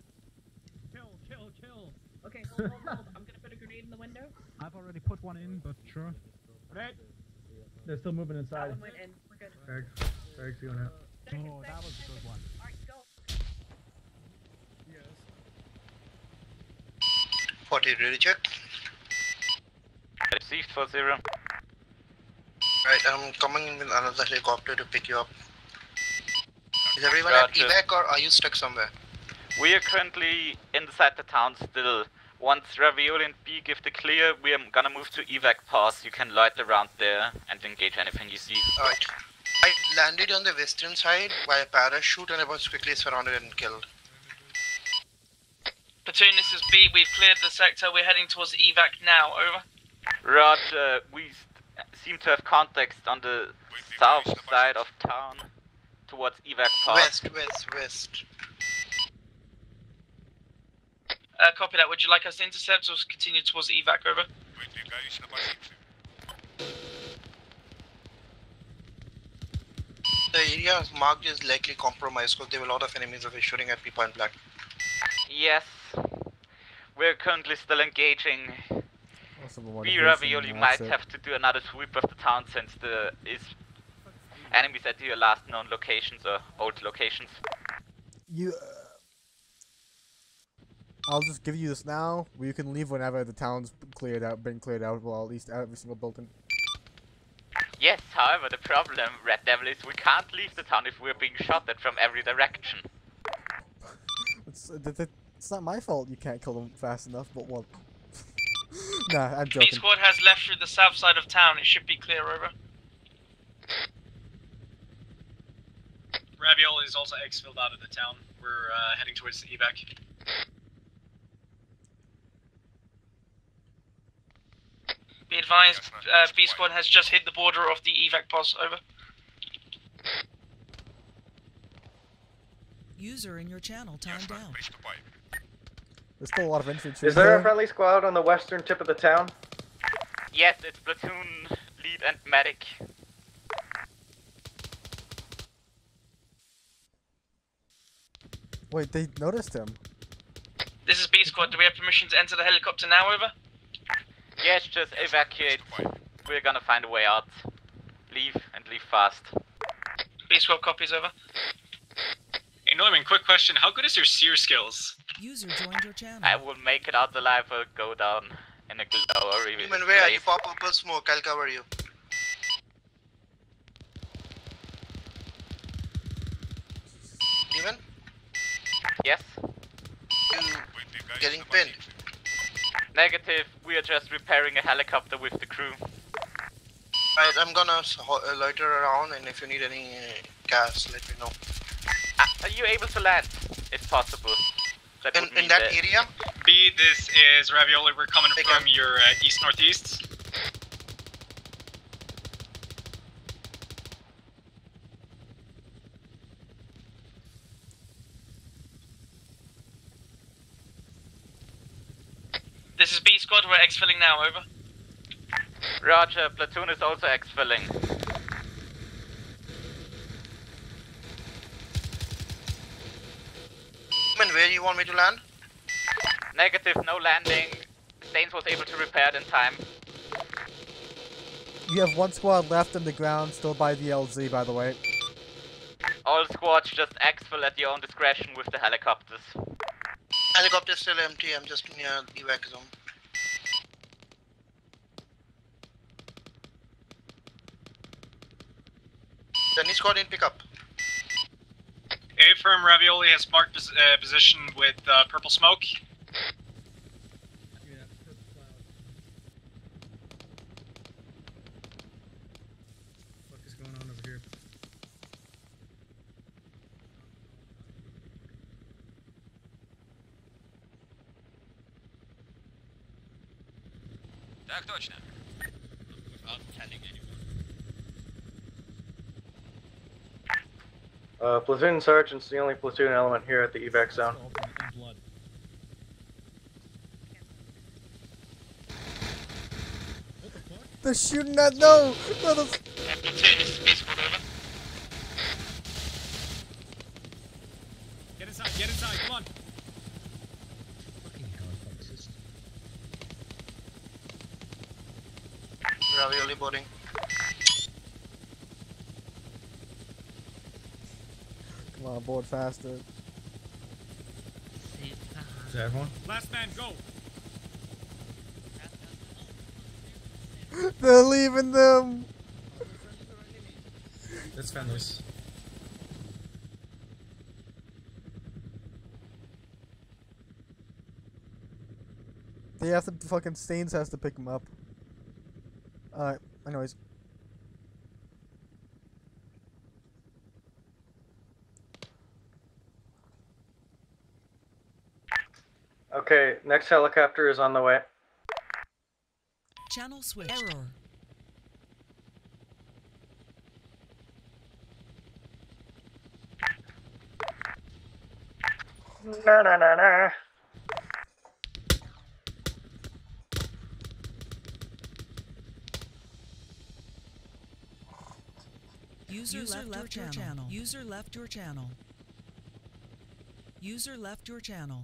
Kill, kill, kill.
Okay, hold, hold, hold. I'm gonna put a grenade in the window.
I've already put one in, but sure.
Red.
They're still moving
That
inside.
one went in. We're good.
Eric's, Eric's going out.
Oh, that was a good one.
Alright, go.
40 ready check.
Received for zero.
Right, I'm coming in with another helicopter to pick you up. Is everyone at evac or are you stuck somewhere?
We are currently inside the town still. Once Ravioli and B give the clear, we are gonna move to evac pass. You can light around there and engage anything you see.
Alright. I landed on the western side via parachute and I was quickly surrounded and killed.
Platoon, this is B. We've cleared the sector. We're heading towards evac now. Over.
Roger, we seem to have context on the south side of town towards evac path.
West, west, west.
Uh, copy that. Would you like us to intercept or continue towards evac? Over.
The area marked is likely compromised because there were a lot of enemies that were shooting at people in black.
Yes. We're currently still engaging. We ravioli might have to do another sweep of the town since the is enemies at your last known locations or old locations.
You. Uh, I'll just give you this now. You can leave whenever the town's cleared out, been cleared out. Well, at least every single building.
Yes, however, the problem, Red Devil, is we can't leave the town if we're being shot at from every direction.
It's uh, th- th- it's not my fault you can't kill them fast enough. But well, nah, I'm
B
joking.
squad has left through the south side of town. It should be clear. Over.
Ravioli is also exfilled out of the town. We're uh, heading towards the evac.
Be advised, uh, B squad has just hit the border of the evac post. Over.
User in your channel timed out.
There's still a lot of infantry.
Is there a friendly squad on the western tip of the town?
Yes, it's platoon lead and medic.
Wait, they noticed him.
This is B squad. Do we have permission to enter the helicopter now? Over.
Yes, just evacuate. We're gonna find a way out. Leave and leave fast.
B squad copies. Over.
Hey Norman, quick question. How good is your seer skills?
User joined your channel.
I will make it out alive or go down in a glory.
Human, where are you? Pop up a smoke. I'll cover you.
Yes?
Getting pinned?
Negative. We are just repairing a helicopter with the crew.
Right, I'm gonna s- ho- uh, loiter around, and if you need any uh, gas, let me know.
Uh, are you able to land, if possible? That
In, in
mean
that area?
B, this is Ravioli. We're coming from your uh, east northeast.
This squad. We're exfilling now. Over.
Roger. Platoon is also exfilling.
Human, where do you want me to land?
Negative. No landing. Staines was able to repair it in time.
You have one squad left on the ground, still by the LZ, by the way.
All squads just exfil at your own discretion with the helicopters.
Helicopter still empty. I'm just near the evac zone. Any squad in pickup?
A firm Ravioli has marked pos- uh, position with uh, purple smoke.
What is going on over here?
Так точно.
Uh, platoon sergeant's the only platoon element here at the evac zone.
They're shooting at no, no, that's-
Get inside, get inside, come on.
Ravioli boarding.
Come on, board faster.
Is that everyone?
Last man, go.
They're leaving them.
That's friendlies.
They have to fucking Stains has to pick them up. Alright, anyways.
Next helicopter is on the way.
Channel switch. Error.
Na na na na.
User, User left, left your channel. channel. User left your channel. User left your channel.